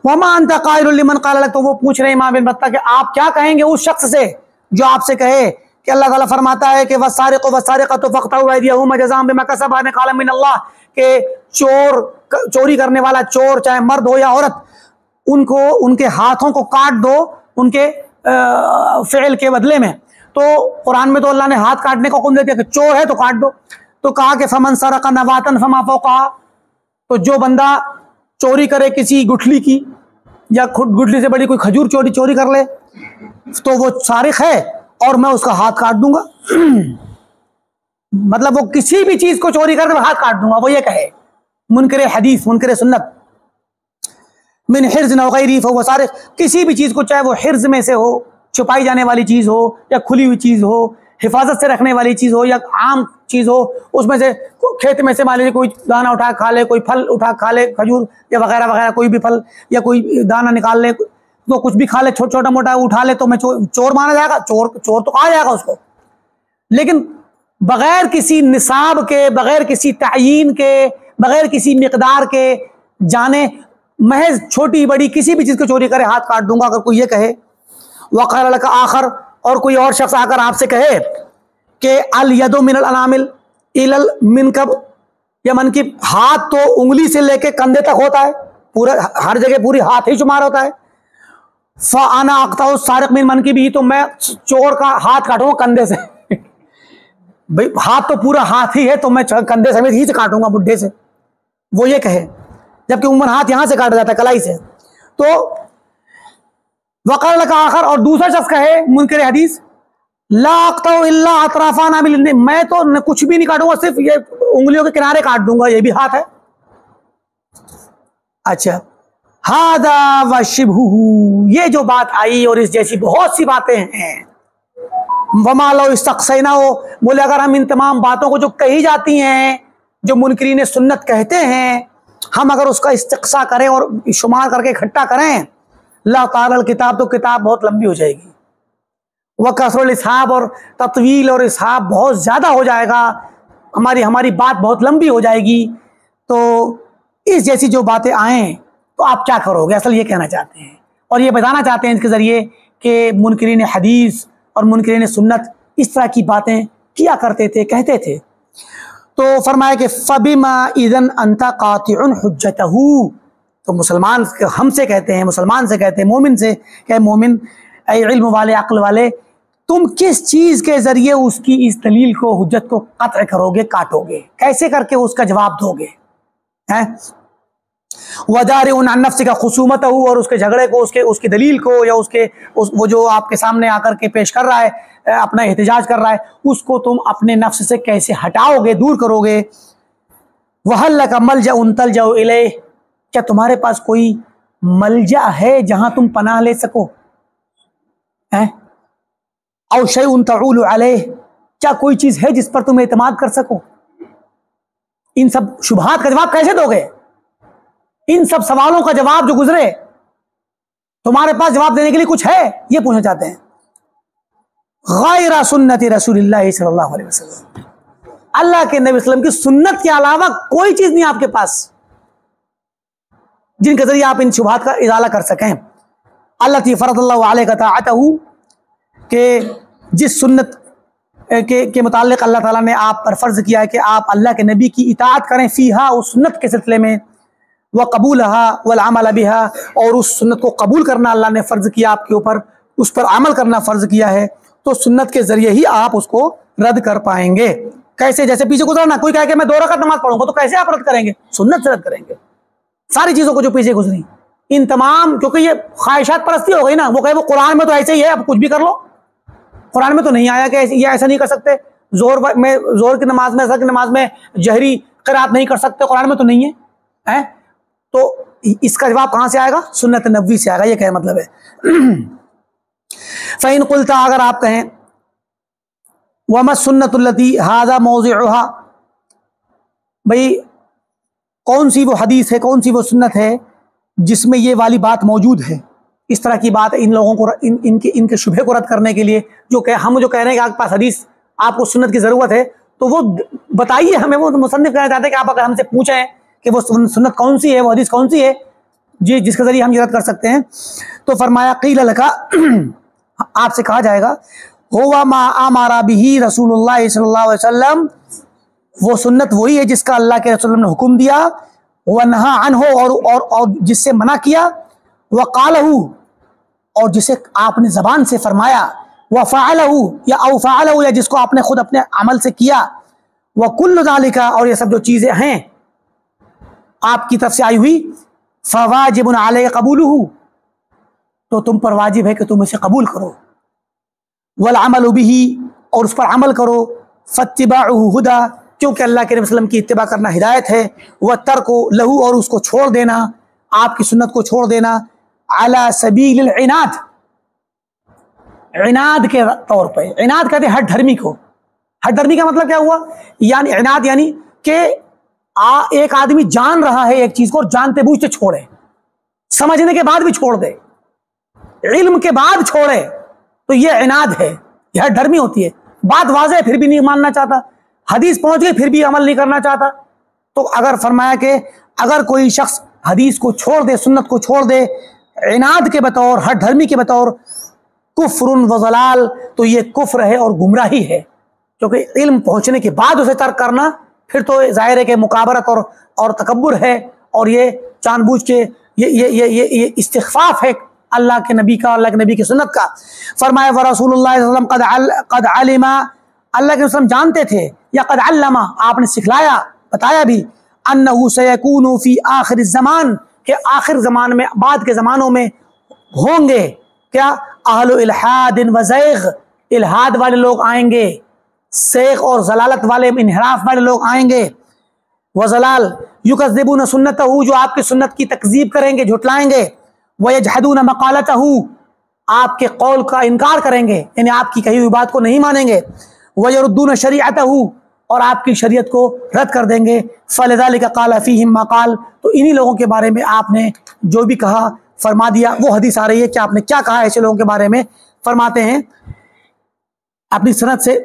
وما انت قائل لمن قال لك، تو وہ پوچھ رہے امام بن کہ آپ کیا کہیں گے اس شخص سے جو آپ سے کہے کہ اللہ تعالیٰ فرماتا ہے کہ وسارق وسارقۃ فقطعوا ايديهما جزاء بما كسبا قال من اللہ کہ چور، چوری کرنے والا چور، چاہے مرد ہو یا عورت، ان کو، ان کے ہاتھوں کو کاٹ دو ان کے فعل کے بدلے میں۔ تو قرآن میں تو اللہ نے ہاتھ کاٹنے کا حکم دیتے کہ چور ہے تو کاٹ دو۔ تو کہا کہ فمن سرق نواتن فما فوقا تو جو بندہ چوری کرے کسی گٹھلی کی یا گٹھلی سے بڑی کوئی کھجور چوری چوری کر لے، تو وہ سارق ہے اور میں اس کا ہاتھ کاٹ دوں گا۔ مطلب وہ کسی بھی چیز کو چوری کر کے ہاتھ کاٹ دوں گا، وہ یہ کہے، منکر حدیث، منکر سنت۔ من حرز نوغیری فو سارے کسی بھی چیز کو چاہے وہ حرز میں سے ہو، چھپائی جانے والی چیز ہو، یا کھلی ہوئی چیز ہو، حفاظت سے رکھنے والی چیز ہو، یا عام چیز ہو، اس میں سے کھیت میں سے مان لیجیے کوئی دانہ اٹھا کھا لے، کوئی پھل اٹھا کھا لے، کھجور یا وغیرہ وغیرہ، کوئی بھی پھل یا کوئی دانہ نکال لے تو کچھ بھی کھا لے، چھوٹا موٹا اٹھا لے تو میں چور مانا جائے گا، چور چور تو کہا جائے گا اس کو۔ لیکن بغیر کسی نصاب کے، بغیر کسی تعین کے، بغیر کسی مقدار کے جانے، محض چھوٹی بڑی کسی بھی چیز کو چوری کرے، ہاتھ کاٹ دوں گا اگر کوئی یہ کہے۔ وقار کا آخر، اور کوئی اور شخص آ کر آپ سے کہے کہ الید من الانامل الل من کب یا من کی ہاتھ تو انگلی سے لے کے کندھے تک ہوتا ہے، پورا، ہر جگہ پوری ہاتھ ہی شمار ہوتا ہے۔ فانا آختا ہوں سارق من من کی بھی تو میں چور کا ہاتھ کاٹوں کندھے سے۔ بھائی ہاتھ تو پورا ہاتھ ہی ہے تو میں کندھے سمیت ہی سے کاٹوں گا بڈھے سے۔ وہ یہ کہے، جبکہ عموماً ہاتھ یہاں سے کاٹا جاتا ہے، کلائی سے۔ تو وقال کا آخر اور دوسرا شخص کہے، منکر حدیث، لا الا اطرافان میں تو کچھ بھی نہیں کاٹوں گا، صرف یہ انگلیوں کے کنارے کاٹ دوں گا، یہ بھی ہاتھ ہے۔ اچھا۔ ہادا و شبہ یہ جو بات آئی اور اس جیسی بہت سی باتیں ہیں۔ وما لو استقسینا ہو بولے اگر ہم ان تمام باتوں کو جو کہی جاتی ہیں، جو منکرین سنت کہتے ہیں، ہم اگر اس کا استقصا کریں اور شمار کر کے اکٹھا کریں، اللہ تعالی کتاب تو کتاب بہت لمبی ہو جائے گی۔ وہ کثر الصحاب اور تطویل اور اسحاب بہت زیادہ ہو جائے گا، ہماری ہماری بات بہت لمبی ہو جائے گی۔ تو اس جیسی جو باتیں آئیں، تو آپ کیا کرو گے؟ اصل یہ کہنا چاہتے ہیں۔ اور یہ بتانا چاہتے ہیں اس کے ذریعے کہ منکرین حدیث اور منکرین سنت اس طرح کی باتیں کیا کرتے تھے، کہتے تھے۔ تو فرمایا کہ فبما اذن انت قاطع حجتہ تو مسلمان ہم سے کہتے ہیں، مسلمان سے کہتے ہیں، مومن سے کہ مومن، اے علم والے، عقل والے، تم کس چیز کے ذریعے اس کی اس دلیل کو، حجت کو قطع کرو گے، کاٹو گے؟ کیسے کر کے اس کا جواب دو گے؟ ودار ان نفس کا خصومت ہو اور اس کے جھگڑے کو، اس کے، اس کی دلیل کو، یا اس کے وہ جو آپ کے سامنے آ کر کے پیش کر رہا ہے اپنا احتجاج کر رہا ہے، اس کو تم اپنے نفس سے کیسے ہٹاؤ گے، دور کرو گے؟ وہ کا مل جا ان تل جاؤ کیا تمہارے پاس کوئی ملجا ہے جہاں تم پناہ لے سکو؟ او شی ان تعول علیہ کیا کوئی چیز ہے جس پر تم اعتماد کر سکو؟ ان سب شبہات کا جواب کیسے دو گے؟ ان سب سوالوں کا جواب جو گزرے، تمہارے پاس جواب دینے کے لیے کچھ ہے؟ یہ پوچھنا چاہتے ہیں۔ غیر سنت رسول اللہ صلی اللہ علیہ وسلم۔ اللہ کے نبی وسلم کی سنت کے علاوہ کوئی چیز نہیں آپ کے پاس۔ جن کے ذریعے آپ ان شبہات کا ازالہ کر سکیں۔ اللہ تی فرد اللہ علیہ کا تعاطہ کہ جس سنت کے کے متعلق اللہ تعالیٰ نے آپ پر فرض کیا ہے کہ آپ اللہ کے نبی کی اطاعت کریں۔ فیہا، اس سنت کے سلسلے میں وہ قبول والعمل بہا، اور اس سنت کو قبول کرنا اللہ نے فرض کیا آپ کے اوپر، اس پر عمل کرنا فرض کیا ہے، تو سنت کے ذریعے ہی آپ اس کو رد کر پائیں گے۔ کیسے؟ جیسے پیچھے گزرنا کوئی کہے کہ میں دو رکعت نماز پڑھوں گا، تو کیسے آپ رد کریں گے؟ سنت سے رد کریں گے۔ ساری چیزوں کو جو پیچھے گزری، ان تمام، کیونکہ یہ خواہشات پرستی ہو گئی نا، وہ کہے وہ قرآن میں تو ایسے ہی ہے، اب کچھ بھی کر لو۔ قرآن میں تو نہیں آیا کہ یہ ایسا نہیں کر سکتے۔ زور میں زور کی نماز میں کی نماز میں جہری قرآت نہیں کر سکتے، قرآن میں تو نہیں ہے تو اس کا جواب کہاں سے آئے گا؟ سنت نبوی سے آئے گا، یہ کیا مطلب ہے۔ فعین قلتا، اگر آپ کہیں ومت سنت التی ہاضا موضع بھائی کون سی وہ حدیث ہے، کون سی وہ سنت ہے جس میں یہ والی بات موجود ہے؟ اس طرح کی بات ان لوگوں کو، ان ان کے ان کے شبہ کو رد کرنے کے لیے، جو کہ ہم جو کہہ رہے ہیں کہ آپ کے پاس حدیث، آپ کو سنت کی ضرورت ہے، تو وہ بتائیے ہمیں، وہ مصنف کہنا چاہتے ہیں کہ آپ اگر ہم سے پوچھیں کہ وہ سنت کون سی ہے وہ حدیث کون سی ہے؟ جی جس کے ذریعے ہم یہ رد کر سکتے ہیں۔ تو فرمایا قیل لکھا آپ سے کہا جائے گا ہوا ما آمارا بھی رسول اللہ صلی اللہ علیہ وسلم وہ سنت وہی ہے جس کا اللہ کے رسول نے حکم دیا۔ وہ نہا ان ہو اور اور, اور جس سے منع کیا۔ وہ کال اور جسے آپ نے زبان سے فرمایا۔ وہ فعال یا او فعال یا جس کو آپ نے خود اپنے عمل سے کیا۔ وہ کل ذالکہ اور یہ سب جو چیزیں ہیں۔ آپ کی طرف سے آئی ہوئی، فواجب علیہ قبول تو تم پر واجب ہے کہ تم اسے قبول کرو۔ والعمل بھی اور اس پر عمل کرو۔ فتبا ہدا کیونکہ اللہ کے وسلم کی اتباع کرنا ہدایت ہے۔ وہ ترک لہو اور اس کو چھوڑ دینا۔ آپ کی سنت کو چھوڑ دینا۔ اعلیٰ سبیل العناد۔ عناد کے طور پہ، عناد کہتے ہیں ہر دھرمی کو۔ ہر دھرمی کا مطلب کیا ہوا؟ یعنی عناد یعنی کہ ایک آدمی جان رہا ہے ایک چیز کو اور جانتے بوجھتے چھوڑے۔ سمجھنے کے بعد بھی چھوڑ دے۔ علم کے بعد چھوڑے۔ تو یہ عناد ہے۔ یہ ڈرمی ہوتی ہے۔ بات واضح پھر بھی نہیں ماننا چاہتا۔ حدیث پہنچ گئی، پھر بھی عمل نہیں کرنا چاہتا۔ تو اگر فرمایا کہ اگر کوئی شخص حدیث کو چھوڑ دے، سنت کو چھوڑ دے، عناد کے بطور، ہر دھرمی کے بطور کفر و ضلال، تو یہ کفر ہے اور گمراہی ہے۔ کیونکہ علم پہنچنے کے بعد اسے ترک کرنا پھر تو ظاہر ہے کہ مقابرت اور اور تکبر ہے اور یہ چاند بوجھ کے یہ یہ یہ یہ یہ استخفاف ہے اللہ کے نبی کا، اللہ کے نبی کی سنت کا۔ فرمایا و رسول اللہ علیہ وسلم قد قد علما اللہ کے وسلم جانتے تھے یا قد علما آپ نے سکھلایا، بتایا بھی۔ انہو سیکون فی آخر الزمان۔ کہ آخر زمان میں، بعد کے زمانوں میں ہوں گے۔ کیا؟ اہل الحاد و زیغ الحاد والے لوگ آئیں گے۔ سیخ اور ضلالت والے انحراف والے لوگ آئیں گے۔ وہ ضلال یکذبون سنتہو جو آپ کی سنت کی تکذیب کریں گے، جھٹلائیں گے۔ وَيَجْحَدُونَ مَقَالَتَهُ، آپ کے قول کا انکار کریں گے یعنی آپ کی کہی ہوئی بات کو نہیں مانیں گے۔ وہ وَيَرُدُّونَ شَرِعَتَهُ اور آپ کی شریعت کو رد کر دیں گے۔ فَلِذَلِكَ قَالَ فِيهِمْ مَقَال تو انہی لوگوں کے بارے میں آپ نے جو بھی کہا فرما دیا، وہ حدیث آ رہی ہے کہ آپ نے کیا کہا ایسے لوگوں کے بارے میں۔ فرماتے ہیں، اپنی سنت سے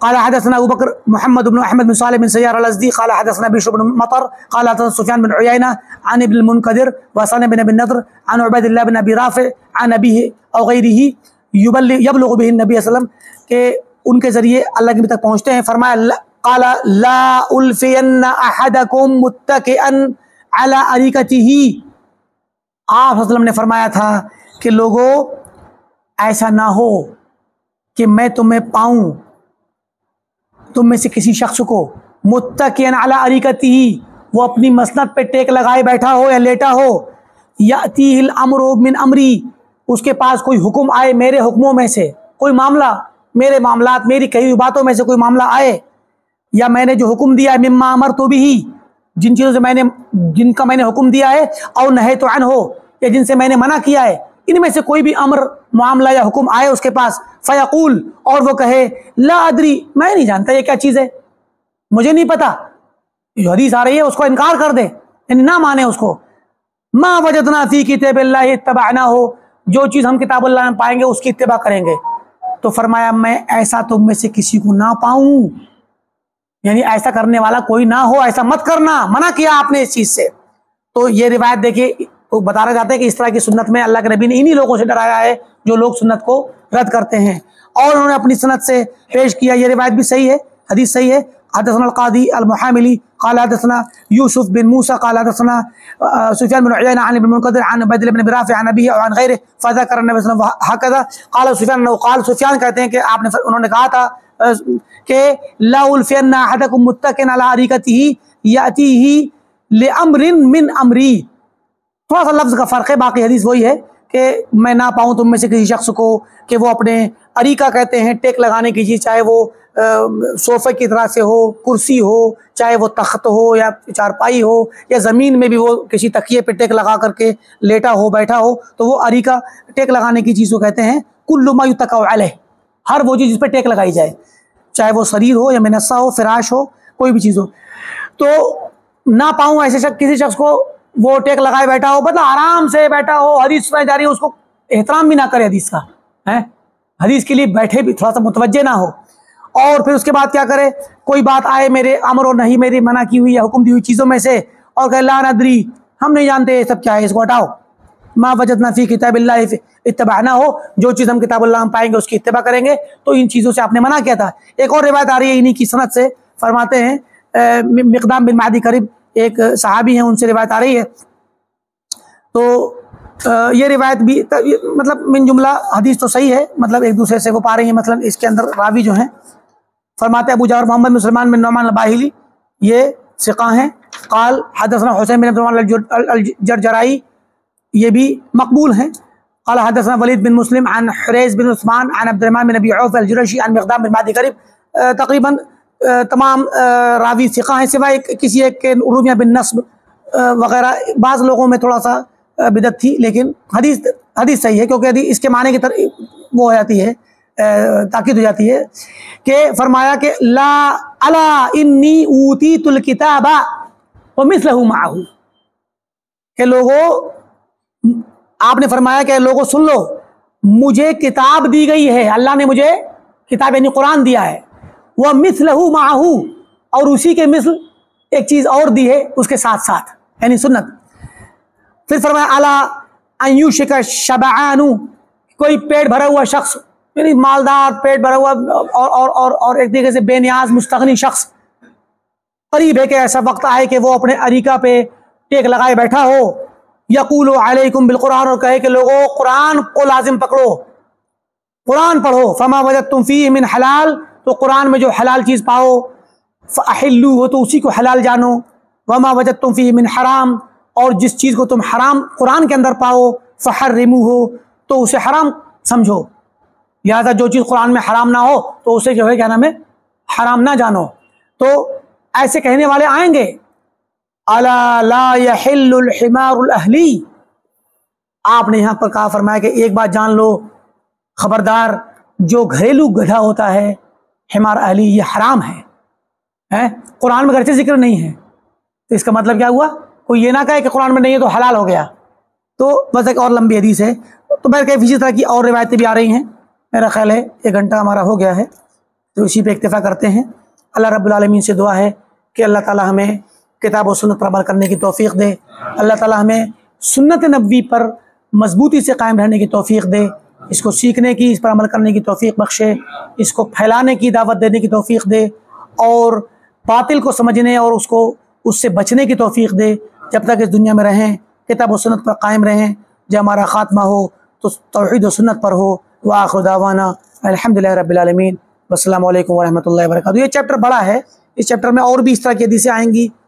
قال حدثنا أبو بكر محمد بن أحمد بن صالح بن سيار الأزدي قال حدثنا بشر بن مطر قال حدثنا سفيان بن عيينة عن ابن المنكدر وصان بن أبي النضر عن عبيد الله بن أبي رافع عن أبيه أو غيره يبلغ به النبي صلى الله عليه وسلم کہ ان کے ذریعے اللہ کے تک پہنچتے ہیں فرمایا قال لا ألفين أحدكم متكئا على أريكته۔ آپ صلی اللہ علیہ وسلم نے فرمایا تھا کہ لوگوں ایسا نہ ہو کہ میں تمہیں پاؤں۔ تم میں سے کسی شخص کو متقین علی عریکتی ہی وہ اپنی مسند پہ ٹیک لگائے بیٹھا ہو یا لیٹا ہو یا الامر من امری۔ اس کے پاس کوئی حکم آئے میرے حکموں میں سے۔ کوئی معاملہ میرے معاملات، میری کہی ہوئی باتوں میں سے کوئی معاملہ آئے۔ یا میں نے جو حکم دیا ہے، مما امر تو بھی۔ ہی جن چیزوں سے میں نے، جن کا میں نے حکم دیا ہے اور نہ تو عن ہو یا جن سے میں نے منع کیا ہے ان میں سے کوئی بھی امر، معاملہ یا حکم آئے اس کے پاس، فیقول، اور وہ کہے، لا ادری، میں نہیں جانتا یہ کیا چیز ہے۔ مجھے نہیں پتا۔ جو حدیث آ رہی ہے، اس کو انکار کر دے۔ یعنی نہ مانے اس کو۔ ما وجدنا فی کتاب اللہ اتباع نہ ہو جو چیز ہم کتاب اللہ میں پائیں گے، اس کی اتباع کریں گے۔ تو فرمایا، میں ایسا تم میں سے کسی کو نہ پاؤں۔ یعنی ایسا کرنے والا کوئی نہ ہو، ایسا مت کرنا۔ منع کیا آپ نے اس چیز سے۔ تو یہ روایت دیکھیے تو بتانا چاہتے ہیں کہ اس طرح کی سنت میں اللہ کے نبی نے انہی لوگوں سے ڈرایا ہے جو لوگ سنت کو رد کرتے ہیں۔ اور انہوں نے اپنی سنت سے پیش کیا، یہ روایت بھی صحیح ہے، حدیث صحیح ہے۔ حدثنا القاضی المحاملی قال حدثنا یوسف بن موسیٰ قال حدثنا سفیان بن عیان عن ابن منقدر، عن عبید بن برافع عن نبیہ وعن غیر فذکر النبی صلی اللہ علیہ وسلم قال سفیان انہو قال سفیان کہتے ہیں کہ آپ نے انہوں نے کہا تھا کہ لا الفین احدکم متقن علی عریکتہی یأتیہی لعمر من امری۔ تھوڑا سا لفظ کا فرق ہے، باقی حدیث وہی ہے کہ میں نہ پاؤں تم میں سے کسی شخص کو کہ وہ اپنے عریقہ کہتے ہیں، ٹیک لگانے کی چیز، چاہے وہ صوفے کی طرح سے ہو، کرسی ہو، چاہے وہ تخت ہو یا چارپائی ہو یا زمین میں بھی وہ کسی تکیے پہ ٹیک لگا کر کے لیٹا ہو، بیٹھا ہو، تو وہ عریقہ ٹیک لگانے کی چیز کو کہتے ہیں۔ کل ما یتقع علیہ، ہر وہ چیز جس پہ ٹیک لگائی جائے، چاہے وہ شریر ہو یا منصہ ہو، فراش ہو، کوئی بھی چیز ہو۔ تو نہ پاؤں ایسے شخص، کسی شخص کو وہ ٹیک لگائے بیٹھا ہو مطلب آرام سے بیٹھا ہو، حدیث سنائی جا رہی ہے، اس کو احترام بھی نہ کرے حدیث کا ہے حدیث کے لیے بیٹھے بھی تھوڑا سا متوجہ نہ ہو۔ اور پھر اس کے بعد کیا کرے؟ کوئی بات آئے میرے امر و نہیں میری منع کی ہوئی یا حکم دی ہوئی چیزوں میں سے اور کہ اللہ ندری، ہم نہیں جانتے یہ سب کیا ہے، اس کو ہٹاؤ۔ ماں وجد نفی کتاب اللہ اتباع نہ ہو، جو چیز ہم کتاب اللہ ہم پائیں گے اس کی اتباع کریں گے۔ تو ان چیزوں سے آپ نے منع کیا تھا۔ ایک اور روایت آ رہی ہے انہی کی صنعت سے، فرماتے ہیں مقدام بن مادی قریب ایک صحابی ہیں، ان سے روایت آ رہی ہے۔ تو یہ روایت بھی مطلب من جملہ حدیث تو صحیح ہے مطلب ایک دوسرے سے وہ پا رہی ہیں مطلب اس کے اندر راوی جو ہیں۔ فرماتے ابو جاور محمد مسلمان بن نعمان الباہلی، یہ سقہ ہیں۔ قال، حدثنا حسین بن عبدالمان الجرجرائی، یہ بھی مقبول ہیں۔ قال، حدثنا ولید بن مسلم عن حریز بن عثمان عن عبد الرحمن بن ابی عوف الجرشی عن مقدام بن مادی قریب تقریباً تمام راوی سقہ ہیں، سوائے کسی ایک کے رومیہ بن نصب وغیرہ، بعض لوگوں میں تھوڑا سا بدت تھی، لیکن حدیث حدیث صحیح ہے، کیونکہ حدیث اس کے معنی کی طرح وہ ہو جاتی ہے تاکید ہو جاتی ہے کہ فرمایا کہ لا، الا انی اوتیت الکتاب ومثلہ معه کہ لوگوں آپ نے فرمایا کہ لوگوں سن لو، مجھے کتاب دی گئی ہے، اللہ نے مجھے کتاب یعنی قرآن دیا ہے۔ وہ مثلہ معه اور اسی کے مثل ایک چیز اور دی ہے اس کے ساتھ ساتھ یعنی سنت۔ پھر فرمایا اعلیٰ ایوش کا شبعانو کوئی پیٹ بھرا ہوا شخص یعنی مالدار، پیٹ بھرا ہوا اور اور اور اور ایک طریقے سے بے نیاز، مستغنی شخص۔ قریب ہے کہ ایسا وقت آئے کہ وہ اپنے عریقہ پہ ٹیک لگائے بیٹھا ہو۔ یقول علیکم بالقرآن اور کہے کہ لوگوں قرآن کو لازم پکڑو۔ قرآن پڑھو، فما وجد تم فی من حلال تو قرآن میں جو حلال چیز پاؤ فلو ہو تو اسی کو حلال جانو۔ وما وجد تم فی من حرام۔ اور جس چیز کو تم حرام قرآن کے اندر پاؤ فہر ہو تو اسے حرام سمجھو۔ لہٰذا جو چیز قرآن میں حرام نہ ہو، تو اسے جو ہے کیا نام ہے، حرام نہ جانو۔ تو ایسے کہنے والے آئیں گے لا يحل الحمار الاہلی آپ نے یہاں پر کہا، فرمایا کہ ایک بات جان لو، خبردار، جو گھریلو گدھا ہوتا ہے حمار اہلی یہ حرام ہے قرآن میں گرچہ اچھا ذکر نہیں ہے، تو اس کا مطلب کیا ہوا؟ کوئی یہ نہ کہے کہ قرآن میں نہیں ہے تو حلال ہو گیا۔ تو بس ایک اور لمبی حدیث ہے۔ تو میں کہ اسی طرح کی اور روایتیں بھی آ رہی ہیں۔ میرا خیال ہے، ایک گھنٹہ ہمارا ہو گیا ہے۔ تو اسی پہ اکتفا کرتے ہیں۔ اللہ رب العالمین سے دعا ہے کہ اللہ تعالیٰ ہمیں کتاب و سنت پر عمل کرنے کی توفیق دے۔ اللہ تعالیٰ ہمیں سنت نبوی پر مضبوطی سے قائم رہنے کی توفیق دے۔ اس کو سیکھنے کی، اس پر عمل کرنے کی توفیق بخشے، اس کو پھیلانے کی دعوت دینے کی توفیق دے اور باطل کو سمجھنے اور اس کو، اس سے بچنے کی توفیق دے۔ جب تک اس دنیا میں رہیں، کتاب و سنت پر قائم رہیں، جب ہمارا خاتمہ ہو، تو توحید و سنت پر ہو۔ وآخر دعوانا الحمد للہ رب العالمین۔ السلام علیکم ورحمۃ اللہ وبرکاتہ۔ یہ چیپٹر بڑا ہے، اس چیپٹر میں اور بھی اس طرح کی حدیثیں آئیں گی۔